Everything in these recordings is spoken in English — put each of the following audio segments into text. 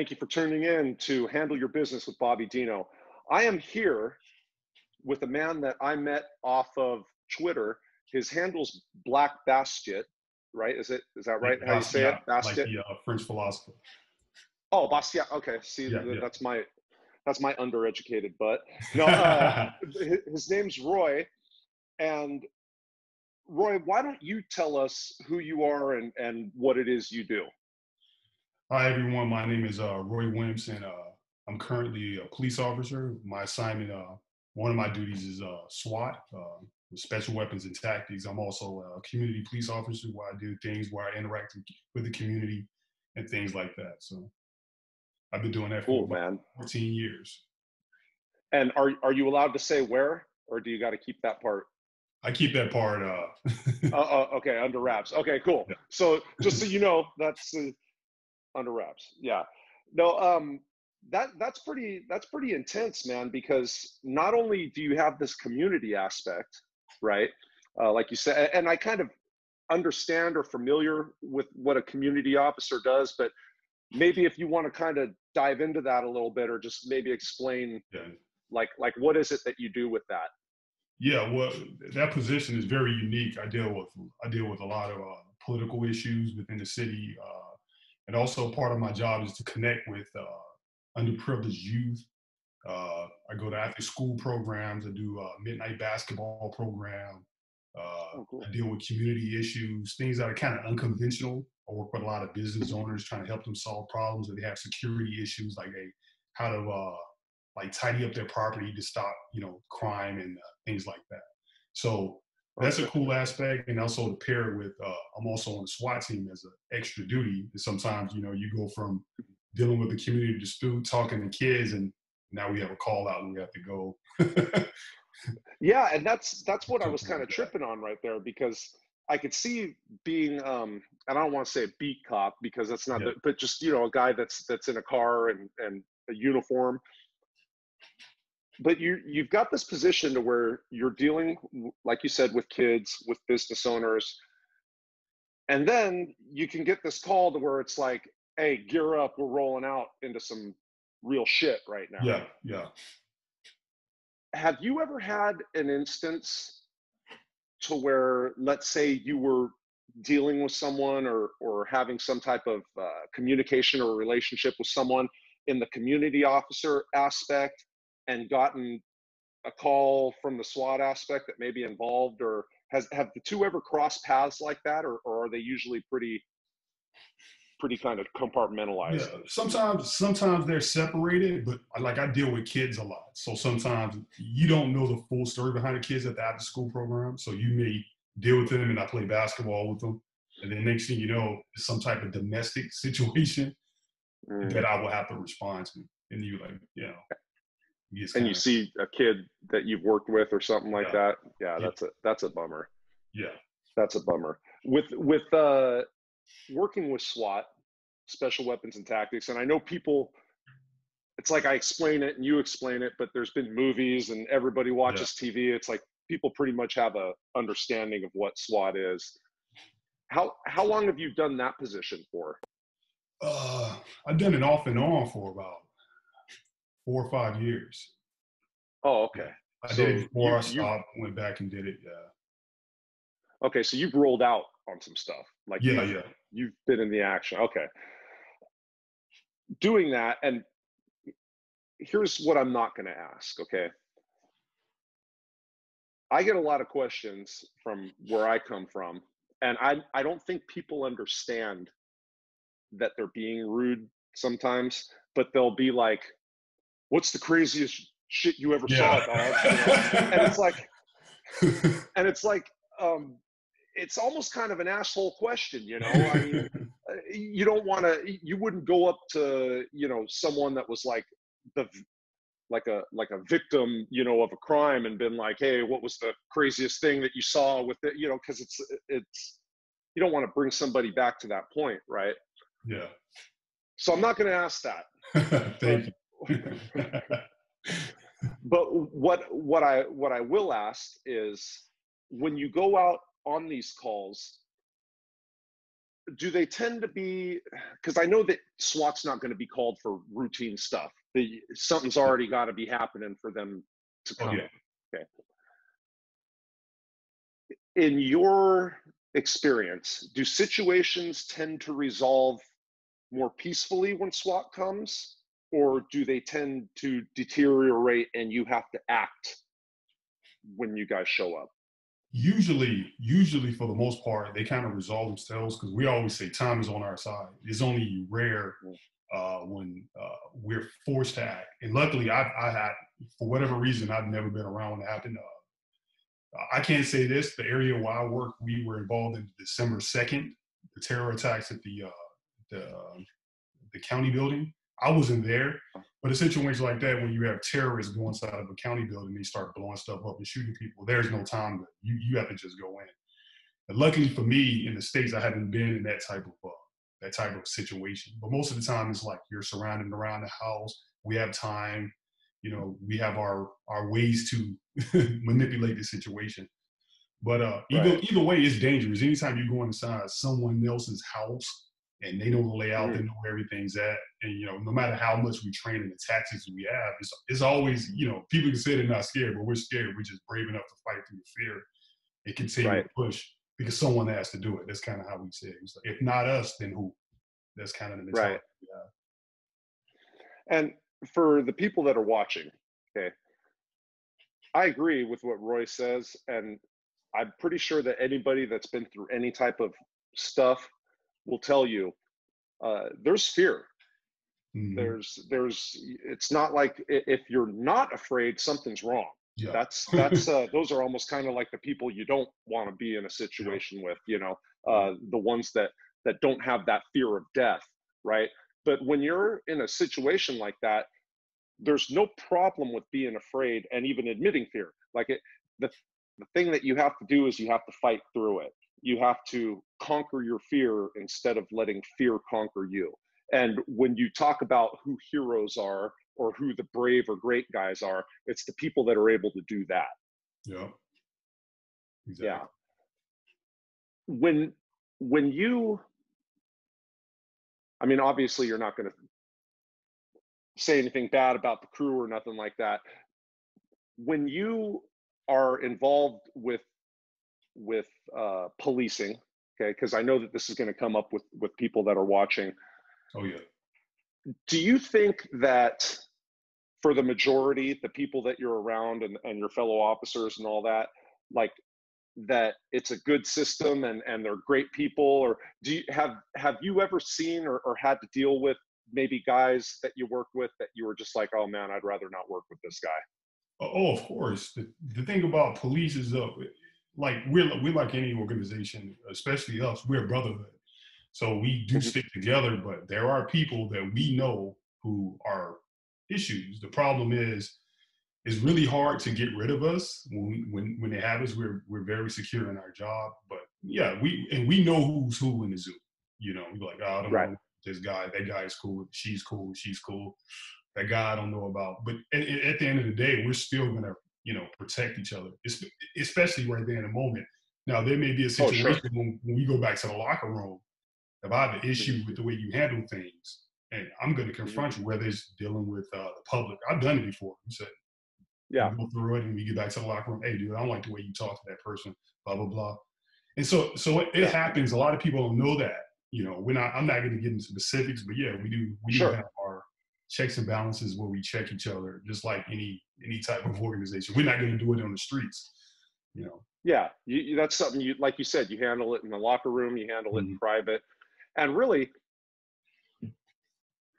Thank you for tuning in to Handle Your Business with Bobby Dino. I am here with a man that I met off of Twitter. His handle's Black Basket, right? Is it? Is that right? How you say it? Basket. Like the uh, French philosopher. Oh, Basquiat. Okay. See, yeah, yeah. that's my that's my undereducated butt. No, uh, his name's Roy, and Roy, why don't you tell us who you are and and what it is you do? Hi, everyone. My name is uh, Roy Williamson. Uh, I'm currently a police officer. My assignment, uh, one of my duties is uh, SWAT, uh, Special Weapons and Tactics. I'm also a community police officer where I do things where I interact with the community and things like that. So I've been doing that for cool, man. 14 years. And are are you allowed to say where, or do you got to keep that part? I keep that part. Uh, uh, okay, under wraps. Okay, cool. Yeah. So just so you know, that's under wraps. Yeah. No, um, that that's pretty that's pretty intense, man. Because not only do you have this community aspect, right? Uh, like you said, and I kind of understand or familiar with what a community officer does, but maybe if you want to kind of dive into that a little bit, or just maybe explain, yeah. like like what is it that you do with that? Yeah, well, that position is very unique. I deal with I deal with a lot of uh, political issues within the city. Uh, and also part of my job is to connect with uh, underprivileged youth. Uh, I go to after school programs. I do a midnight basketball program. Uh, oh. I deal with community issues, things that are kind of unconventional. I work with a lot of business owners trying to help them solve problems if they have security issues, like they, how to uh, like tidy up their property to stop, you know, crime and uh, things like that. So that's a cool aspect, and also to pair it with uh, I'm also on the SWAT team as an extra duty. And sometimes you know you go from dealing with the community dispute, talking to kids, and now we have a call out and we have to go. yeah, and that's that's what I was kind of tripping on right there because I could see being um, and I don't want to say a beat cop because that's not, yeah. the, but just you know a guy that's that's in a car and and a uniform but you you've got this position to where you're dealing like you said with kids with business owners. And then you can get this call to where it's like hey gear up. We're rolling out into some real shit right now. Yeah yeah. Have you ever had an instance to where let's say you were dealing with someone or or having some type of uh, communication or relationship with someone in the community officer aspect and gotten a call from the SWAT aspect that may be involved, or has have the two ever crossed paths like that, or, or are they usually pretty pretty kind of compartmentalized? Yeah, sometimes sometimes they're separated, but like I deal with kids a lot, so sometimes you don't know the full story behind the kids at the after school program, so you may deal with them and I play basketball with them, and then next thing you know, it's some type of domestic situation mm. that I will have to respond to, and you like, you know and you see a kid that you've worked with or something like yeah. that? Yeah, yeah. that's a that's a bummer. Yeah. That's a bummer. With with uh working with swat special weapons and tactics and i know people it's like i explain it and you explain it but there's been movies and everybody watches yeah. tv it's like people pretty much have a understanding of what swat is. How how long have you done that position for? Uh i've done it off and on for about four or five years. Oh, okay. I so did it before you, I stopped, you, went back and did it. Yeah. Okay, so you've rolled out on some stuff. Like yeah, you've, yeah. You've been in the action. Okay. Doing that, and here's what I'm not going to ask. Okay. I get a lot of questions from where I come from, and I I don't think people understand that they're being rude sometimes, but they'll be like, what's the craziest shit you ever yeah. saw, dog? And it's like, and it's like, um, it's almost kind of an asshole question, you know. I mean, uh, you don't want to. You wouldn't go up to you know someone that was like the like a like a victim, you know, of a crime, and been like, hey, what was the craziest thing that you saw with it? You know, because it's it's you don't want to bring somebody back to that point, right? Yeah. So I'm not going to ask that. Thank you. but what what I what I will ask is when you go out on these calls, do they tend to be because i know that swat's not going to be called for routine stuff. The, something's already got to be happening for them to Oh, come. yeah. okay. In your experience do situations tend to resolve more peacefully when swat comes or do they tend to deteriorate and you have to act when you guys show up? Usually usually for the most part they kind of resolve themselves because we always say time is on our side. It's only rare uh, when uh, we're forced to act. And luckily I, I had for whatever reason i've never been around when it happened uh, i can't say this the area where i work we were involved in december 2nd the terror attacks at the uh, the, the county building i wasn't there but a situation like that, when you have terrorists go inside of a county building, they start blowing stuff up and shooting people. There's no time. To, you you have to just go in. And luckily for me, in the states, I haven't been in that type of uh, that type of situation. But most of the time, it's like you're surrounded around the house. We have time. You know, we have our our ways to manipulate the situation. But uh, either either way, it's dangerous. Anytime you go inside someone else's house and they know the layout, they mm. know where everything's at, and you know, no matter how much we train and the tactics we have, it's it's always you know, people can say they're not scared, but we're scared. We're just brave enough to fight through the fear and continue Right. to push because someone has to do it. That's kind of how we say it. Like, if not us, then who? That's kind of the mentality. Right. Yeah. And for the people that are watching, okay, I agree with what Roy says, and I'm pretty sure that anybody that's been through any type of stuff will tell you uh, there's fear. Mhm. There's, there's. It's not like if you're not afraid, something's wrong. yeah. That's that's uh, those are almost kind of like the people you don't want to be in a situation with. You know, uh, the ones that that don't have that fear of death, right? But when you're in a situation like that, there's no problem with being afraid and even admitting fear. Like it, the the thing that you have to do is you have to fight through it. You have to conquer your fear instead of letting fear conquer you. And when you talk about who heroes are or who the brave or great guys are, it's the people that are able to do that. Yeah. Exactly. Yeah. When when you I mean obviously you're not going to say anything bad about the crew or nothing like that. When you are involved with with uh, policing, okay, because I know that this is going to come up with with people that are watching. Oh yeah. Do you think that for the majority, the people that you're around and, and your fellow officers and all that, like that it's a good system and, and they're great people or do you have have you ever seen or, or had to deal with maybe guys that you work with that you were just like oh man i'd rather not work with this guy Oh, of course. The, the thing about police is, uh, like we're we're like any organization, especially us. We're a brotherhood, so we do Mhm. stick together. But there are people that we know who are issues. The problem is, it's really hard to get rid of us when we, when when it happens. We're we're very secure in our job, but yeah, we and we know who's who in the zoo. You know, we're like, oh, I don't Right. know this guy. That guy is cool. She's cool. She's cool. That guy I don't know about. But at, at the end of the day, we're still gonna you know protect each other, Es- especially right there in the moment. Now there may be a Oh, sure. situation when, when we go back to the locker room. If I have an issue with the way you handle things, and I'm going to confront you, whether it's dealing with uh, the public. I've done it before. You said, yeah we go through it and we get back to the locker room. Hey, dude, I don't like the way you talk to that person. Blah blah blah. And so, so it, it happens. A lot of people don't know that. You know, we're not. I'm not going to get into specifics, but yeah, we do. We Sure. do have our checks and balances where we check each other, just like any any type of organization. We're not going to do it on the streets. You know. yeah you, that's something you like you said you handle it in the locker room you handle it in private and really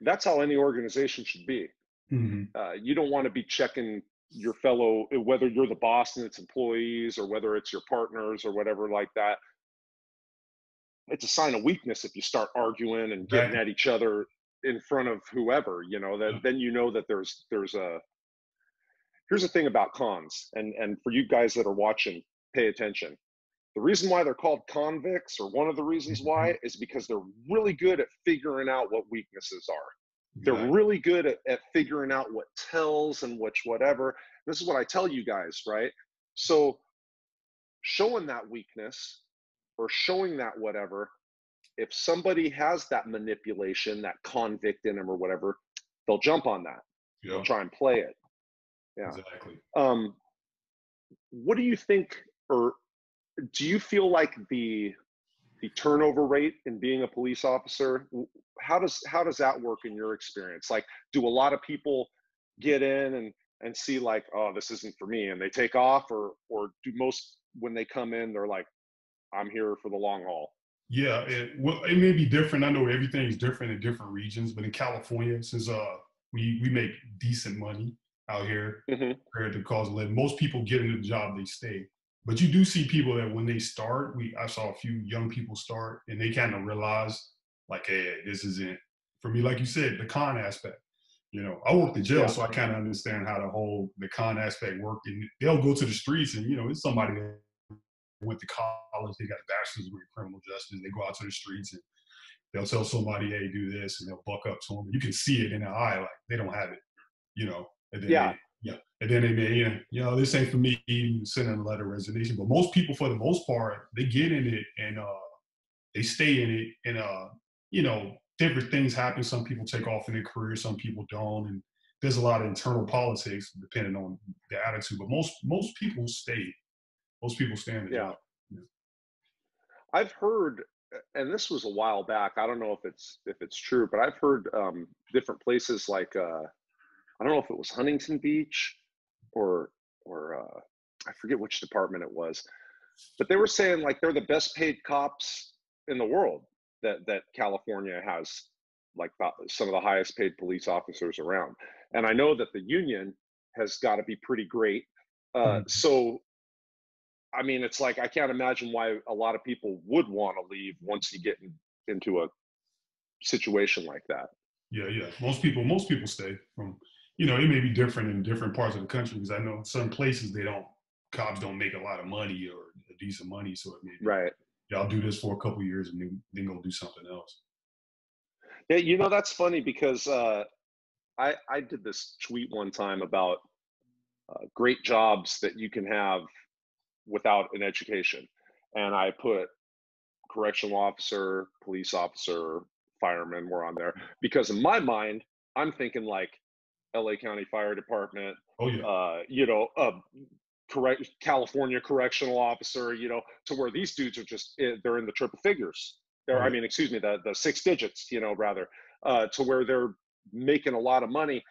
that's how any organization should be Mhm. uh, you don't want to be checking your fellow whether you're the boss and its employees or whether it's your partners or whatever like that it's a sign of weakness if you start arguing and getting Right. at each other in front of whoever you know that then you know that there's there's a here's the thing about cons and and for you guys that are watching pay attention. The reason why they're called convicts or one of the reasons mm-hmm. why is because they're really good at figuring out what weaknesses are. They're really good at, at figuring out what tells and which whatever. This is what i tell you guys right? So showing that weakness or showing that whatever if somebody has that manipulation, that convict in them or whatever, they'll jump on that. Yeah, They'll try and play it. Yeah. exactly. Um, what do you think, or do you feel like the the turnover rate in being a police officer? How does how does that work in your experience? Like, do a lot of people get in and and see like, oh, this isn't for me, and they take off, or or do most when they come in, they're like, I'm here for the long haul. Yeah, it well, it may be different. I know everything's different in different regions, but in California, since uh we we make decent money out here Mhm. compared to cost of living, most people get into the job they stay. But you do see people that when they start, we I saw a few young people start and they kind of realize like, hey, this isn't for me. Like you said, the con aspect. You know, I worked in jail, Yeah. so I kind of understand how the whole the con aspect worked. And they'll go to the streets, and you know, it's somebody that went to college, they got a bachelor's degree in criminal justice. They go out to the streets and they'll tell somebody, "Hey, do this," and they'll buck up to them. You can see it in their eye, like they don't have it. You know, and then Yeah. they, yeah, and then they may, you know, this ain't for me. You send in a letter of resignation. But most people, for the most part, they get in it and uh, they stay in it, and uh, you know, different things happen. Some people take off in their career, some people don't, and there's a lot of internal politics depending on the attitude. But most most people stay. Most people stand the Yeah. I've heard, and this was a while back. I don't know if it's if it's true, but I've heard um, different places like uh, I don't know if it was Huntington Beach or or uh, I forget which department it was, but they were saying like they're the best paid cops in the world. That that California has like the, some of the highest paid police officers around, and I know that the union has got to be pretty great. Uh, Mhm. So I mean, it's like I can't imagine why a lot of people would want to leave once you get in, into a situation like that. Yeah, yeah. Most people, most people stay from. You know, it may be different in different parts of the country because I know in some places they don't. Cops don't make a lot of money or decent money, so it may be, Right. yeah, I'll do this for a couple years and then, then go do something else. Yeah, you know that's funny because uh, I I did this tweet one time about uh, great jobs that you can have without an education, and I put correctional officer, police officer, fireman were on there because in my mind I'm thinking like L.A. County Fire Department, Oh yeah, uh, you know, uh, correct California correctional officer, you know, to where these dudes are just eh, they're in the triple figures. Or I mean, excuse me, the the six digits, you know, rather, uh, to where they're making a lot of money.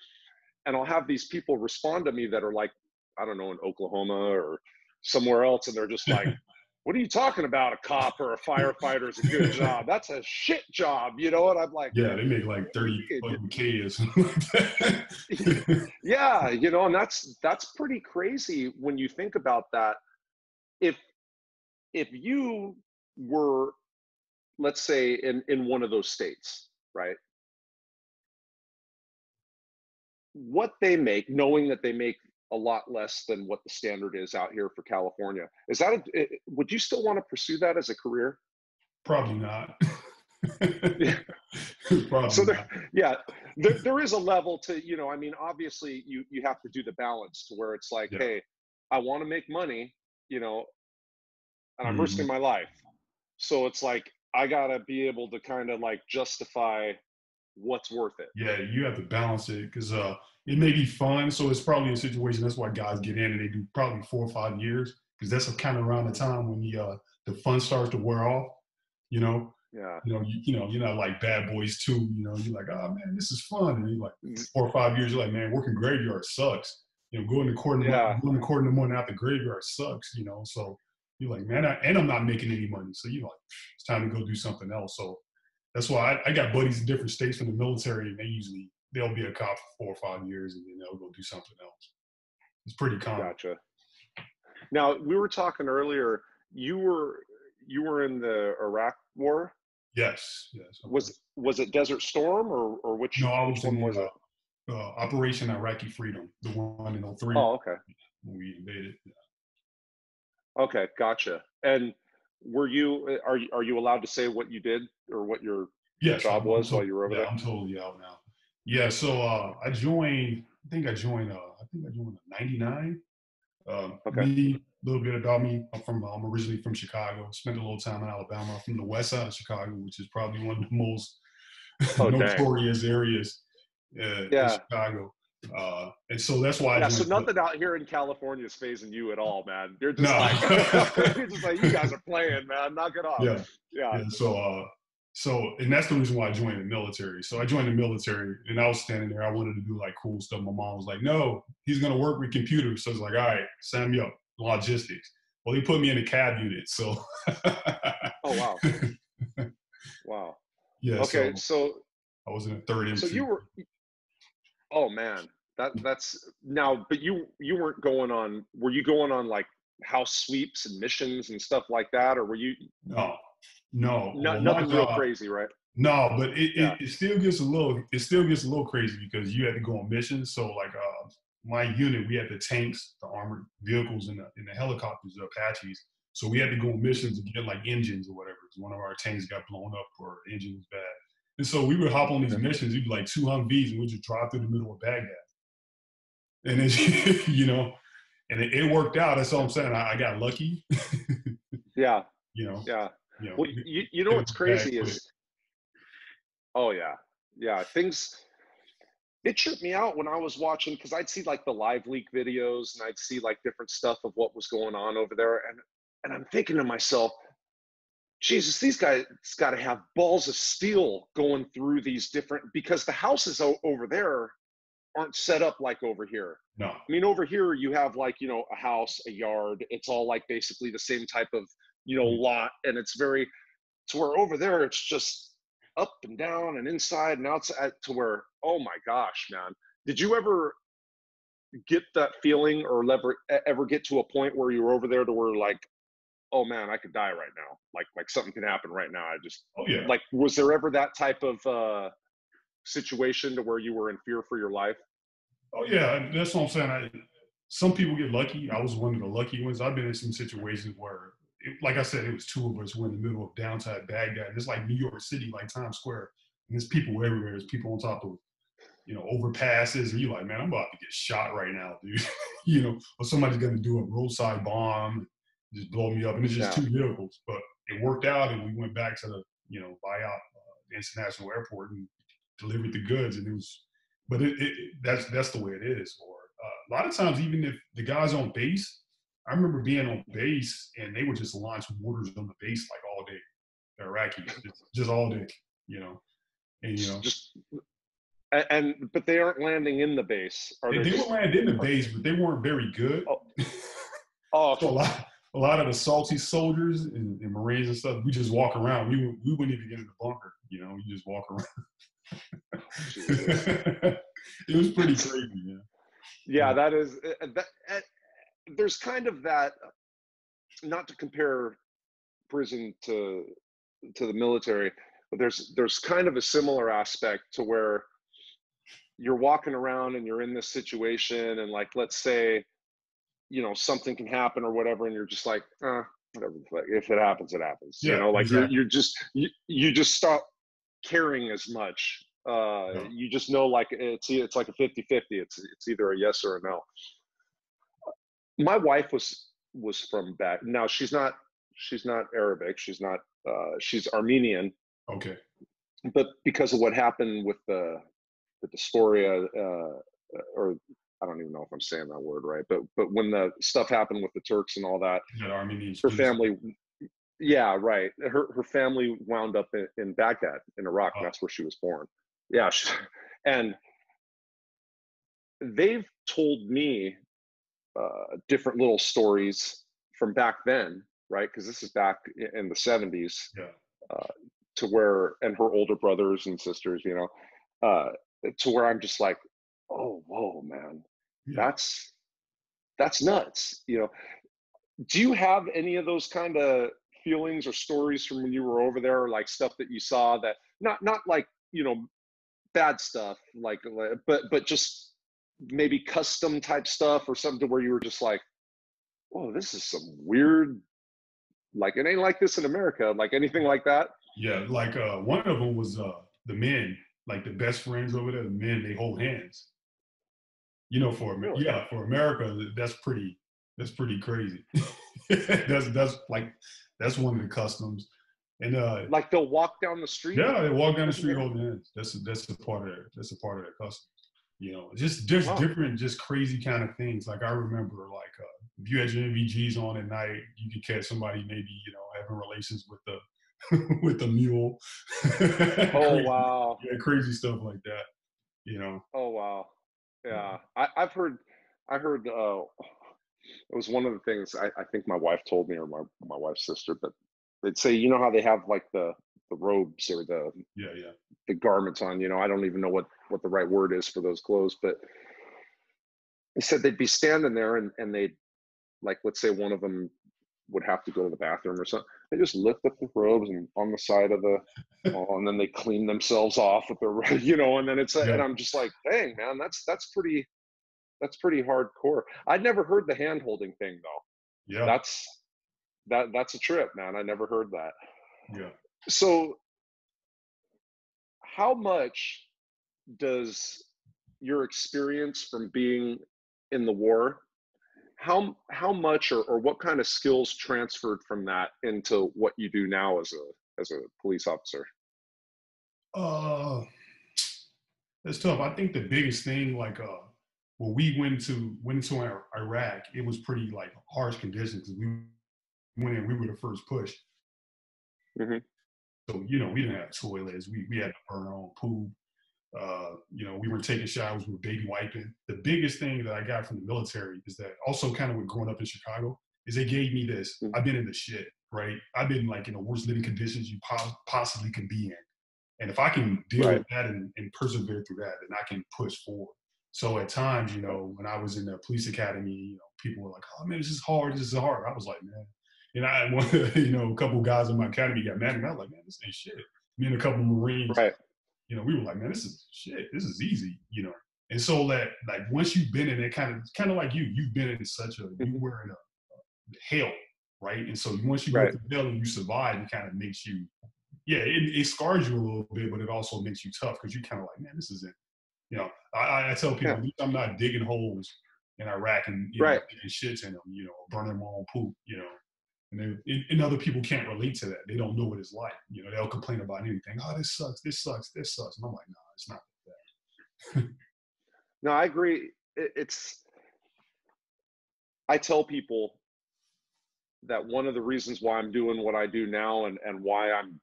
And I'll have these people respond to me that are like, I don't know, in Oklahoma or somewhere else, and they're just like, "What are you talking about? A cop or a firefighter is a good job. That's a shit job, you know?" And I'm like, yeah, they make like thirty fucking k or something like that. yeah you know and that's that's pretty crazy when you think about that if if you were let's say in in one of those states right what they make knowing that they make a lot less than what the standard is out here for california is that a, i- would you still want to pursue that as a career Probably not. Yeah. Probably so there not. yeah there, there is a level to you know i mean obviously you you have to do the balance to where it's like Yeah. hey i want to make money you know and i'm Mhm. risking my life so it's like i gotta be able to kind of like justify what's worth it Yeah, you have to balance it because uh, it may be fun. So it's probably a situation. That's why guys get in and they do probably four or five years because that's kind of around the time when the uh, the fun starts to wear off. You know, yeah you know, you, you know, you're not like Bad Boys too. You know, you're like, oh man, this is fun. And you're like four or five years, you're like, man, working graveyard sucks. You know, going to court in the Yeah. morning, going to court in the morning after graveyard sucks. You know, so you're like, man, I, and I'm not making any money. So you're like, it's time to go do something else. So that's why I, I got buddies in different states from the military, and they usually they'll be a cop for four or five years, and then they'll go do something else. It's pretty common. gotcha now we were talking earlier you were you were in the iraq war Yes, yes. was was it desert storm or or which, no, I was one in was uh, it uh, Operation Iraqi Freedom, the one in 03 oh okay when we invaded. Okay, gotcha. And were you are you are you allowed to say what you did or what your Yes, job I'm- was while you were over yeah, there? I'm totally out now. Yeah, so uh, I joined. I think I joined. Uh, I think I joined in '99. Um, Okay. Me, a little bit about me. I'm from. I'm originally from Chicago. Spent a little time in Alabama. from the west side of Chicago, which is probably one of the most Oh, dang. notorious areas uh, Yeah. in Chicago. Uh, and so that's why. I Yeah, so nothing out here in California is phasing you at all, man. You're just No. like you're just like you guys are playing, man. Knock it off. Yeah. Yeah. Yeah, so uh so and that's the reason why I joined the military. So I joined the military and I was standing there. I wanted to do like cool stuff. My mom was like, no, he's gonna work with computers. So I was like, all right, sign me up, logistics. Well, he put me in a cav unit. So Oh wow. Wow. yeah, Okay, so so I was in the third so infantry. you were Oh man. That that's now but you you weren't going on were you going on like house sweeps and missions and stuff like that or were you no, no, no, Well, nothing real crazy, right? No, but it, Yeah. it, it still gets a little it still gets a little crazy because you had to go on missions. So like uh my unit, we had the tanks, the armored vehicles, and the, and the helicopters, the Apaches. So we had to go on missions to get like engines or whatever. one of our tanks got blown up or engine was bad. And so we would hop on these missions. It'd be like two Humvees, and we'd just drive through the middle of Baghdad. And then you know, and it, it worked out. That's all I'm saying. I, I got lucky. Yeah, you know. yeah. You know. Well, you, you know what's crazy is, oh yeah, yeah. Things it tripped me out when I was watching because I'd see like the live leak videos and I'd see like different stuff of what was going on over there, and and I'm thinking to myself, Jesus, these guys got to have balls of steel going through these different because the houses o- over there aren't set up like over here. no. I mean, over here you have like you know a house, a yard. It's all like basically the same type of you know a lot, and it's very to where over there it's just up and down and inside and outside to where oh my gosh, man, did you ever get that feeling or ever ever get to a point where you were over there to where like oh man i could die right now like like something can happen right now i just Oh yeah. like was there ever that type of uh situation to where you were in fear for your life Oh yeah, that's what I'm saying. I, some people get lucky. I was one of the lucky ones. I've been in some situations where, it, like I said, it was two of us. We're in the middle of downtown Baghdad. It's like New York City, like Times Square, and there's people everywhere. There's people on top of, you know, overpasses, and you're like, man, I'm about to get shot right now, dude. you know, or somebody's gonna do a roadside bomb, just blow me up, and it's just Yeah. two vehicles. But it worked out, and we went back to the, you know, buyout uh, international airport and delivered the goods, and it was but it, it, that's that's the way it is. Or uh, a lot of times, even if the guys on base, I remember being on base and they would just launch mortars on the base like all day. The Iraqis, just, just all day, you know. And you know, just and but they aren't landing in the base are they, they just, would land in the base, but they weren't very good. Oh. oh So a lot, a lot of the salty soldiers and, and Marines and stuff, we just walk around. We we wouldn't even get in the bunker, you know. You just walk around. It was pretty crazy, yeah. yeah that is uh, that uh, there's kind of that not to compare prison to to the military but there's there's kind of a similar aspect to where you're walking around and you're in this situation and like let's say you know something can happen or whatever and you're just like uh whatever if it happens it happens you know like exactly. you're, you're just you, you just stop caring as much uh Yeah. you just know like it's it's like a 50 50 it's it's either a yes or a no my wife was was from back now she's not she's not arabic she's not uh she's armenian Okay. but because of what happened with the the dysphoria uh or i don't even know if i'm saying that word right but but when the stuff happened with the turks and all that Armenian her family yeah right her her family wound up in, in baghdad in iraq Oh. that's where she was born yeah she, and they've told me uh, different little stories from back then right because this is back in the 70s Yeah. uh, to where and her older brothers and sisters you know uh, to where i'm just like oh whoa man Yeah. that's that's nuts you know do you have any of those kind of feelings or stories from when you were over there or like stuff that you saw that not not like you know bad stuff like like- but but just maybe custom type stuff or something to where you were just like oh this is some weird like it ain't like this in america like anything like that Yeah, like uh, one of them was uh, the men, like the best friends over there. The men, they hold hands. You know, for Really? yeah, for America, that's pretty that's pretty crazy. that's that's like that's one of the customs. And uh, like they'll walk down the street. Yeah, they walk down the street holding hands. That's a, that's a part of their, that's a part of their custom. You know, just just wow. different, just crazy kind of things. Like I remember, like uh, if you had your NVGs on at night, you could catch somebody maybe you know having relations with the with the mule. oh crazy, wow! Yeah, crazy stuff like that. You know. Oh wow! Yeah, I, I've heard. I heard. Uh, it was one of the things I, I think my wife told me, or my my wife's sister, but they'd say, you know how they have like the the robes or the yeah yeah the garments on. You know, I don't even know what what the right word is for those clothes, but they said they'd be standing there and and they'd like let's say one of them would have to go to the bathroom or something. They just lift up the robes and on the side of the, oh, and then they clean themselves off with their, you know, and then it's, yeah. and I'm just like, dang, man, that's that's pretty, that's pretty hardcore. I'd never heard the hand holding thing though. Yeah, that's that that's a trip, man. I never heard that. Yeah. So, how much does your experience from being in the war how how much or, or what kind of skills transferred from that into what you do now as a as a police officer? Uh that's tough. I think the biggest thing like uh when we went to went into iraq it was pretty like harsh conditions because we went in we were the first push. Mm-hmm. So you know we didn't have toilets we, we had to burn our own poop uh, you know, we weren't taking showers, we were baby wiping. The biggest thing that I got from the military is that also kind of with growing up in Chicago is they gave me this. Mm-hmm. I've been in the shit, right? I've been like in the worst living conditions you po- possibly can be in. And if I can deal right. with that and, and persevere through that, then I can push forward. So at times, you know, when I was in the police academy, you know, people were like, "Oh man, this is hard. This is hard." I was like, "Man," and I, one, you know, a couple guys in my academy got mad at me. I was like, "Man, this ain't shit." Me and a couple Marines, right you know, we were like, man, this is shit. This is easy, you know. And so that like once you've been in it, kind of kind of like you, you've been in such a you mm-hmm. were in a, a hell, right? And so once you right. go through hell and you survive, it kind of makes you, yeah, it, it scars you a little bit, but it also makes you tough because you kind of like, man, this isn't, you know. I, I tell people, yeah. I'm not digging holes in Iraq and you right. know, and shits in them, you know, burning my own poop, you know. And, and other people can't relate to that. They don't know what it's like. You know, they'll complain about anything. Oh, this sucks. This sucks. This sucks. And I'm like, no, it's not that. no, I agree. It's. I tell people that one of the reasons why I'm doing what I do now and and why I'm,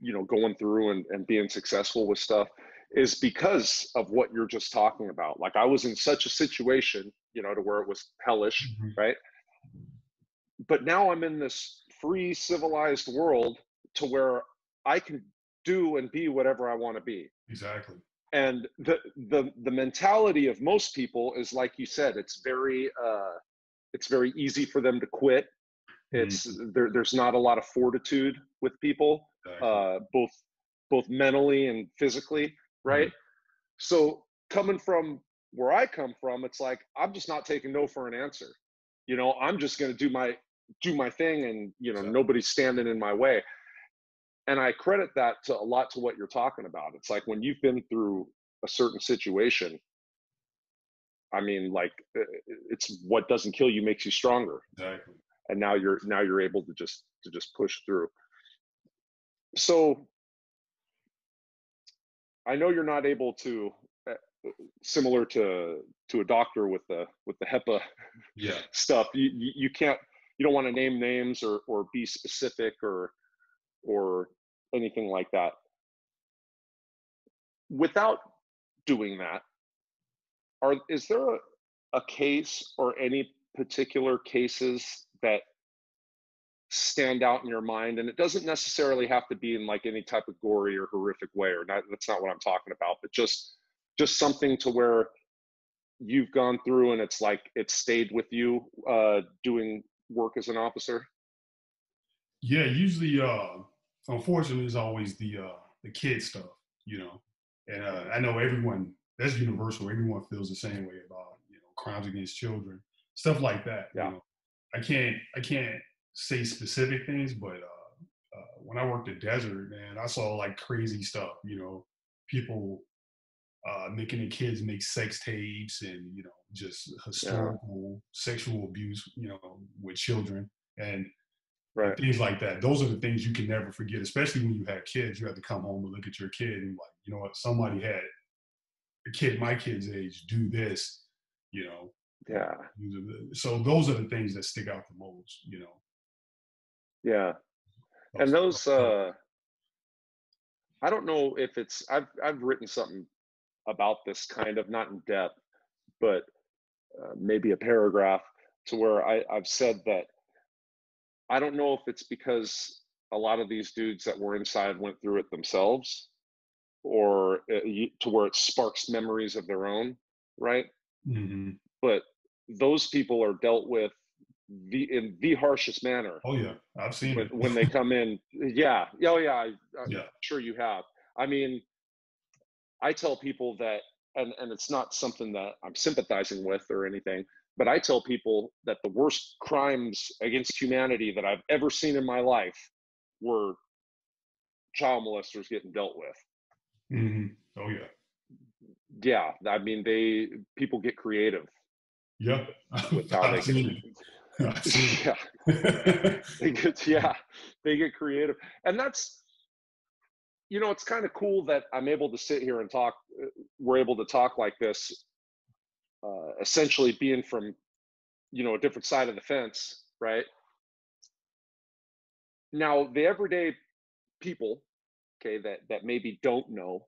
you know, going through and, and being successful with stuff is because of what you're just talking about. Like I was in such a situation, you know, to where it was hellish, mm-hmm. right? But now I'm in this free civilized world to where I can do and be whatever I want to be. Exactly. And the the the mentality of most people is like you said, it's very uh it's very easy for them to quit. It's mm-hmm. there there's not a lot of fortitude with people, exactly. uh both both mentally and physically, right? Mm-hmm. So coming from where I come from, it's like I'm just not taking no for an answer. You know, I'm just going to do my do my thing and you know nobody's standing in my way. And i credit that to a lot to what you're talking about. It's like when you've been through a certain situation i mean like it's what doesn't kill you makes you stronger. Exactly. And now you're now you're able to just to just push through. So i know you're not able to uh, similar to to a doctor with the with the HIPAA yeah. stuff. You, you, can't you don't want to name names or or be specific or or anything like that without doing that are is there a, a case or any particular cases that stand out in your mind and it doesn't necessarily have to be in like any type of gory or horrific way or not that's not what i'm talking about but just just something to where you've gone through and it's like it stayed with you uh doing work as an officer? Yeah, usually, uh, unfortunately, it's always the uh, the kid stuff, you know. And uh, I know everyone that's universal. Everyone feels the same way about you know crimes against children, stuff like that. Yeah. You know? I can't I can't say specific things, but uh, uh, when I worked at Desert, man, I saw like crazy stuff. You know, people uh, making the kids make sex tapes and you know just historical yeah. sexual abuse, you know, with children and right. things like that. Those are the things you can never forget, especially when you have kids. You have to come home and look at your kid and like, you know what, somebody had a kid my kid's age do this, you know. Yeah. So those are the things that stick out the most, you know. Yeah. And those uh I don't know if it's I've I've written something about this kind of not in depth, but uh, maybe a paragraph to where I, I've said that I don't know if it's because a lot of these dudes that were inside went through it themselves or uh, to where it sparks memories of their own, right? Mm-hmm. But those people are dealt with the in the harshest manner. Oh yeah, I've seen when, it when they come in. Yeah, oh yeah, I, am yeah. sure you have. I mean, I tell people that, and and it's not something that I'm sympathizing with or anything, but I tell people that the worst crimes against humanity that I've ever seen in my life were child molesters getting dealt with. Mm-hmm. Oh yeah. Yeah, I mean they people get creative. Yeah, with how they can, yeah. they get yeah, they get creative. And that's you know, it's kind of cool that I'm able to sit here and talk uh, we're able to talk like this uh, essentially being from you know a different side of the fence, right? Now, the everyday people, okay, that that maybe don't know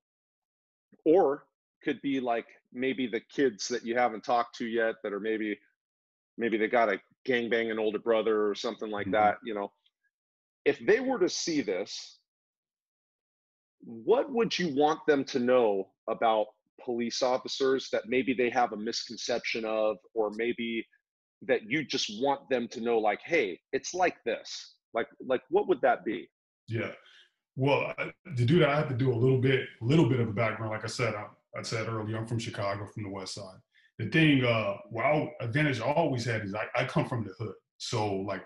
or could be like maybe the kids that you haven't talked to yet that are maybe maybe they got a gang bang an older brother or something like mm-hmm. that you know if they were to see this what would you want them to know about police officers that maybe they have a misconception of or maybe that you just want them to know like hey it's like this like like what would that be? Yeah. Well to do that i have to do a little bit a little bit of a background. Like i said I, I said earlier i'm from chicago from the west side. The thing, uh, well, advantage I always had is I, I come from the hood. So like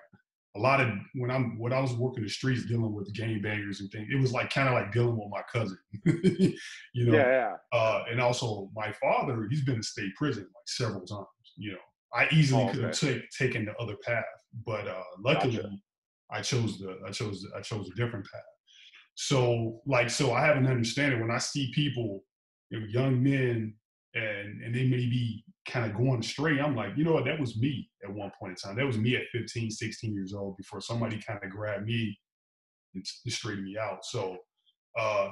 a lot of when I'm when I was working the streets dealing with gang bangers and things, it was like kind of like dealing with my cousin, you know. Yeah, yeah. Uh, and also my father, he's been in state prison like several times. You know, I easily oh, could have take, taken the other path, but uh, luckily gotcha. I chose the I chose I chose a different path. So like so I have an understanding when I see people, you know, young men and and they may be kind of going astray. I'm like, you know what, that was me at one point in time. That was me at 15, 16 years old before somebody kind of grabbed me and straightened me out. So uh,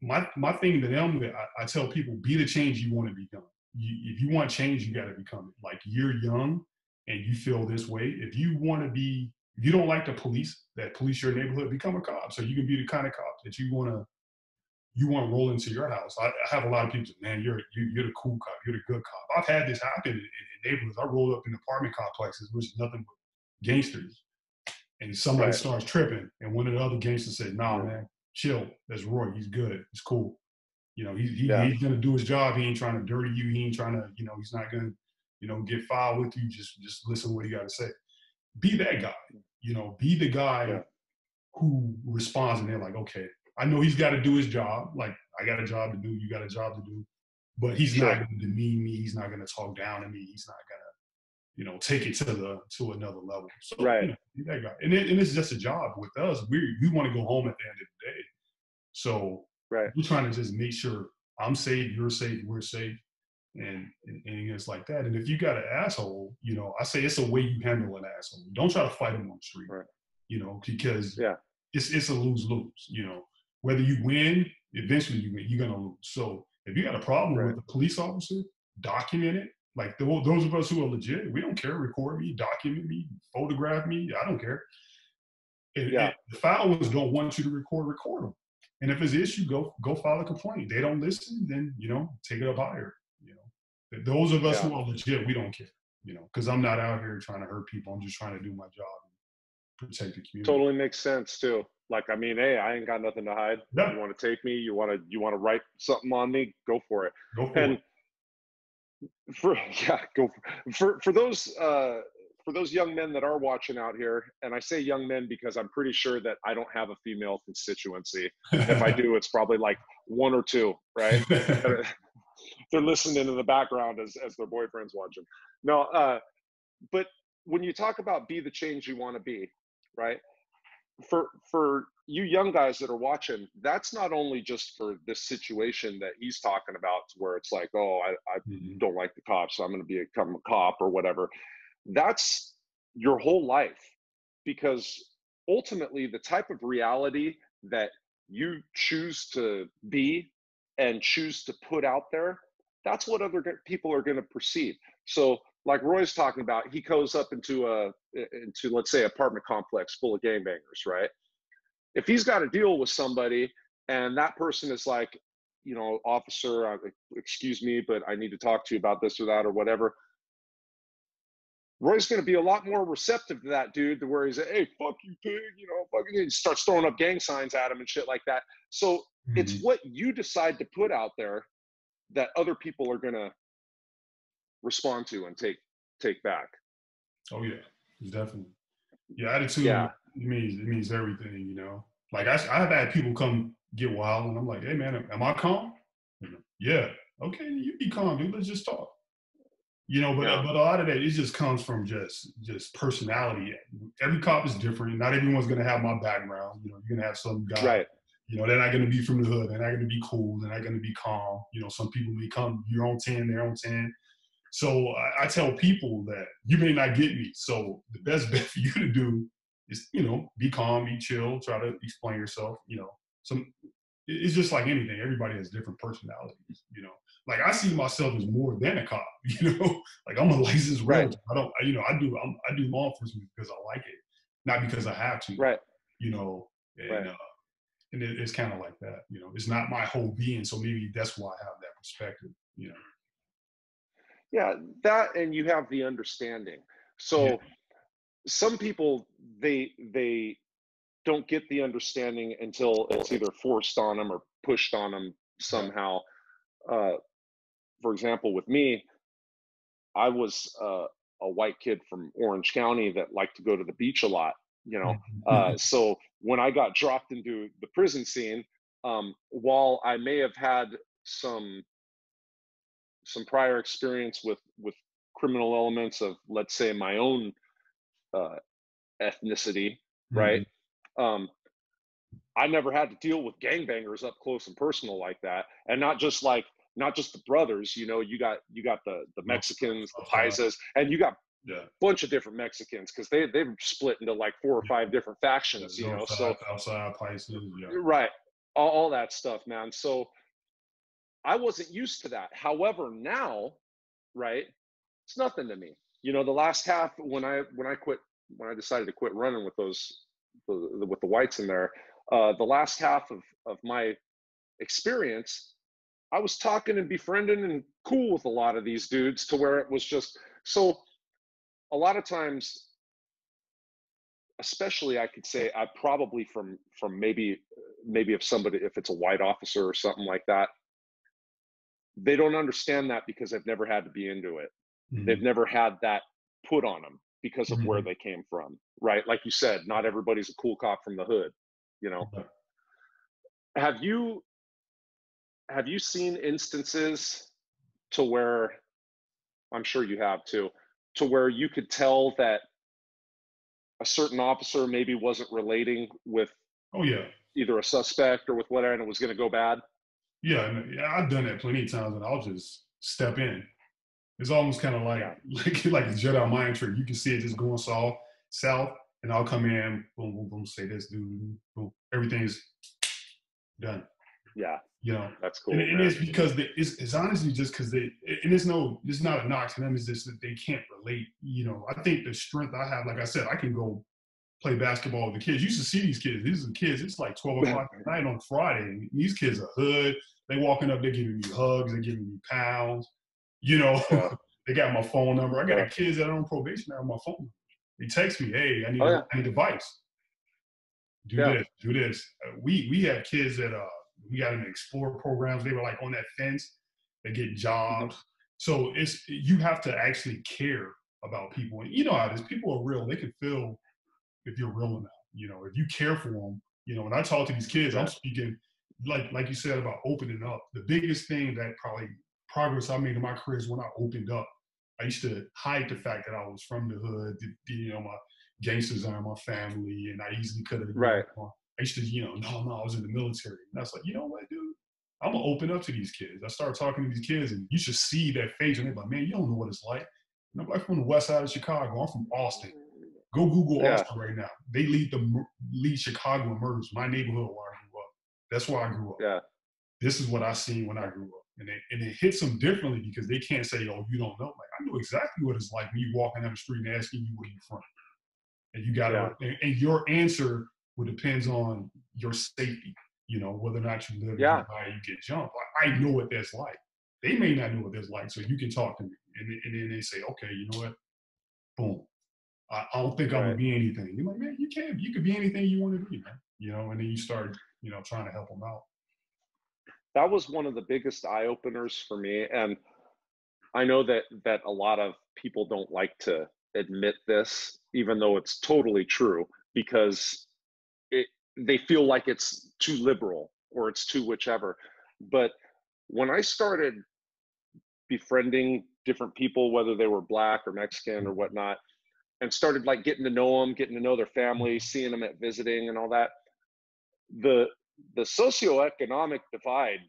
my my thing to them, I, I, tell people, be the change you want to become. You, if you want change, you got to become it. Like you're young and you feel this way. If you want to be, if you don't like the police that police your neighborhood, become a cop. So you can be the kind of cop that you want to you want to roll into your house. I, I have a lot of people say, man, you're, you, are the cool cop, you're the good cop. I've had this happen in, in, neighborhoods. I rolled up in apartment complexes, which is nothing but gangsters. And somebody right. starts tripping, and one of the other gangsters said, nah, man, chill. That's Roy. He's good. He's cool. You know, he, he yeah. he's gonna do his job. He ain't trying to dirty you. He ain't trying to, you know, he's not gonna, you know, get foul with you. Just just listen to what he got to say. Be that guy. You know, be the guy yeah. who responds, and they're like, okay, I know he's got to do his job. Like I got a job to do, you got a job to do. But he's sure. not going to demean me. He's not going to talk down to me. He's not going to, you know, take it to the to another level. So right, you know, that guy. And it, and it's just a job with us. We we want to go home at the end of the day. So right, we're trying to just make sure I'm safe, you're safe, we're safe, and, and, and it's like that. And if you got an asshole, you know, I say it's a way you handle an asshole. Don't try to fight him on the street. Right. You know, because yeah, it's it's a lose lose. You know, whether you win, eventually you win, you're gonna lose. So if you got a problem right. with a police officer, document it. Like the, those of us who are legit, we don't care. Record me, document me, photograph me. I don't care. If, yeah. if the followers don't want you to record, record them. And if it's an issue, go go file a complaint. They don't listen, then you know take it up higher. You know, those of us yeah. who are legit, we don't care. You know, because I'm not out here trying to hurt people. I'm just trying to do my job protect the community. Totally makes sense too. Like, I mean, hey, I ain't got nothing to hide. You want to take me? You want to you want to write something on me? Go for it. Go for and it. For yeah, go for for, for those uh, for those young men that are watching out here, and I say young men because I'm pretty sure that I don't have a female constituency. if I do, it's probably like one or two, right? they're listening in the background as as their boyfriend's watching. No, uh, but when you talk about be the change you want to be, right? For for you young guys that are watching, that's not only just for this situation that he's talking about, where it's like, oh, I, I mm-hmm. don't like the cops, so I'm going to become a cop or whatever. That's your whole life, because ultimately, the type of reality that you choose to be and choose to put out there, that's what other people are going to perceive. So, like Roy's talking about, he goes up into a into let's say apartment complex full of gangbangers, right? If he's got to deal with somebody and that person is like, you know, officer, uh, excuse me, but I need to talk to you about this or that or whatever. Roy's going to be a lot more receptive to that dude to where he's like, hey, fuck you, pig, you know, fucking, he starts throwing up gang signs at him and shit like that. So mm-hmm. it's what you decide to put out there that other people are going to respond to and take take back. Oh yeah, definitely. Yeah, attitude yeah. it means it means everything, you know. Like I, I've had people come get wild, and I'm like, hey man, am I calm? Yeah, okay, you be calm, dude. Let's just talk. You know, but yeah. but a lot of that it just comes from just just personality. Every cop is different. Not everyone's gonna have my background. You know, you're gonna have some guy. Right. You know, they're not gonna be from the hood. They're not gonna be cool. They're not gonna be calm. You know, some people may come your own ten, their own ten. So I, I tell people that you may not get me. So the best bet for you to do is, you know, be calm, be chill, try to explain yourself. You know, some it's just like anything. Everybody has different personalities. You know, like I see myself as more than a cop. You know, like I'm a licensed right. I don't, you know, I do I'm, i do law enforcement because I like it, not because I have to. Right. You know, and right. uh, and it, it's kind of like that. You know, it's not my whole being, so maybe that's why I have that perspective. You know. Yeah, that and you have the understanding. So yeah. some people they they don't get the understanding until it's either forced on them or pushed on them somehow. Uh, for example, with me, I was uh, a white kid from Orange County that liked to go to the beach a lot, you know. Uh, so when I got dropped into the prison scene, um, while I may have had some some prior experience with with criminal elements of, let's say, my own uh, ethnicity, mm-hmm. right? Um, I never had to deal with gangbangers up close and personal like that, and not just like not just the brothers. You know, you got you got the the Mexicans, the Paisas, and you got yeah. a bunch of different Mexicans because they they've split into like four or five different factions. Yeah, you know, so outside Paisas, yeah. right, all, all that stuff, man. So I wasn't used to that. However, now, right, it's nothing to me. You know, the last half when I when I quit when I decided to quit running with those with the whites in there, uh, the last half of, of my experience, I was talking and befriending and cool with a lot of these dudes to where it was just so a lot of times especially i could say i probably from from maybe maybe if somebody if it's a white officer or something like that they don't understand that because they've never had to be into it. Mm-hmm. they've never had that put on them because of mm-hmm. where they came from right? Like you said not everybody's a cool cop from the hood you know? Have you have you seen instances to where i'm sure you have too to where you could tell that a certain officer maybe wasn't relating with oh yeah. either a suspect or with whatever and it was going to go bad yeah, yeah i've done that plenty of times and i'll just step in it's almost kind of like yeah. like like a Jedi mind trick. You can see it just going south, south, and I'll come in, boom, boom, boom, say this, dude, boom, everything's done. Yeah, you know that's cool. And, and it's because they, it's, it's honestly just because they and it's no, it's not a knock to them. It's just that they can't relate. You know, I think the strength I have, like I said, I can go play basketball with the kids. You used to see these kids. These are kids. It's like twelve o'clock at night on Friday. These kids are hood. They walking up. They're giving me hugs. They're giving me pounds. You know, yeah. they got my phone number. I got yeah. kids that are on probation now on my phone. number. They text me, hey, I need, oh, yeah. I need advice. Do yeah. this, do this. Uh, we we have kids that uh we got in explore programs. They were like on that fence. They get jobs. Mm-hmm. So it's you have to actually care about people. And you know how it is. People are real. They can feel if you're real enough. You know, if you care for them. You know, when I talk to these kids, I'm speaking like like you said about opening up. The biggest thing that probably progress I made in my career is when I opened up. I used to hide the fact that I was from the hood, the, you know, my gangsters are my family, and I easily could have. Right. I used to, you know, no, no, I was in the military. And I was like, you know what, dude? I'm gonna open up to these kids. I start talking to these kids, and you should see their face, and they're like, man, you don't know what it's like. And I'm like from the west side of Chicago. I'm from Austin. Go Google yeah. Austin right now. They lead the lead Chicago in murders. My neighborhood where I grew up. That's where I grew up. Yeah. This is what I seen when I grew up, and it, and it hits them differently because they can't say, "Oh, you don't know." Like I know exactly what it's like me walking down the street and asking you where you're from, and you got to, yeah. and, and your answer would depends on your safety. You know whether or not you live yeah. nearby, you get jumped. I, I know what that's like. They may not know what that's like, so you can talk to me, and, and then they say, "Okay, you know what? Boom, I, I don't think right. I'm gonna be anything. You're like, man, you can. You could be anything you want to be, man. You know, and then you start, you know, trying to help them out. That was one of the biggest eye openers for me, and I know that that a lot of people don't like to admit this, even though it's totally true, because it they feel like it's too liberal or it's too whichever. But when I started befriending different people, whether they were black or Mexican or whatnot, and started like getting to know them, getting to know their family, mm-hmm. seeing them at visiting and all that. The the socioeconomic divide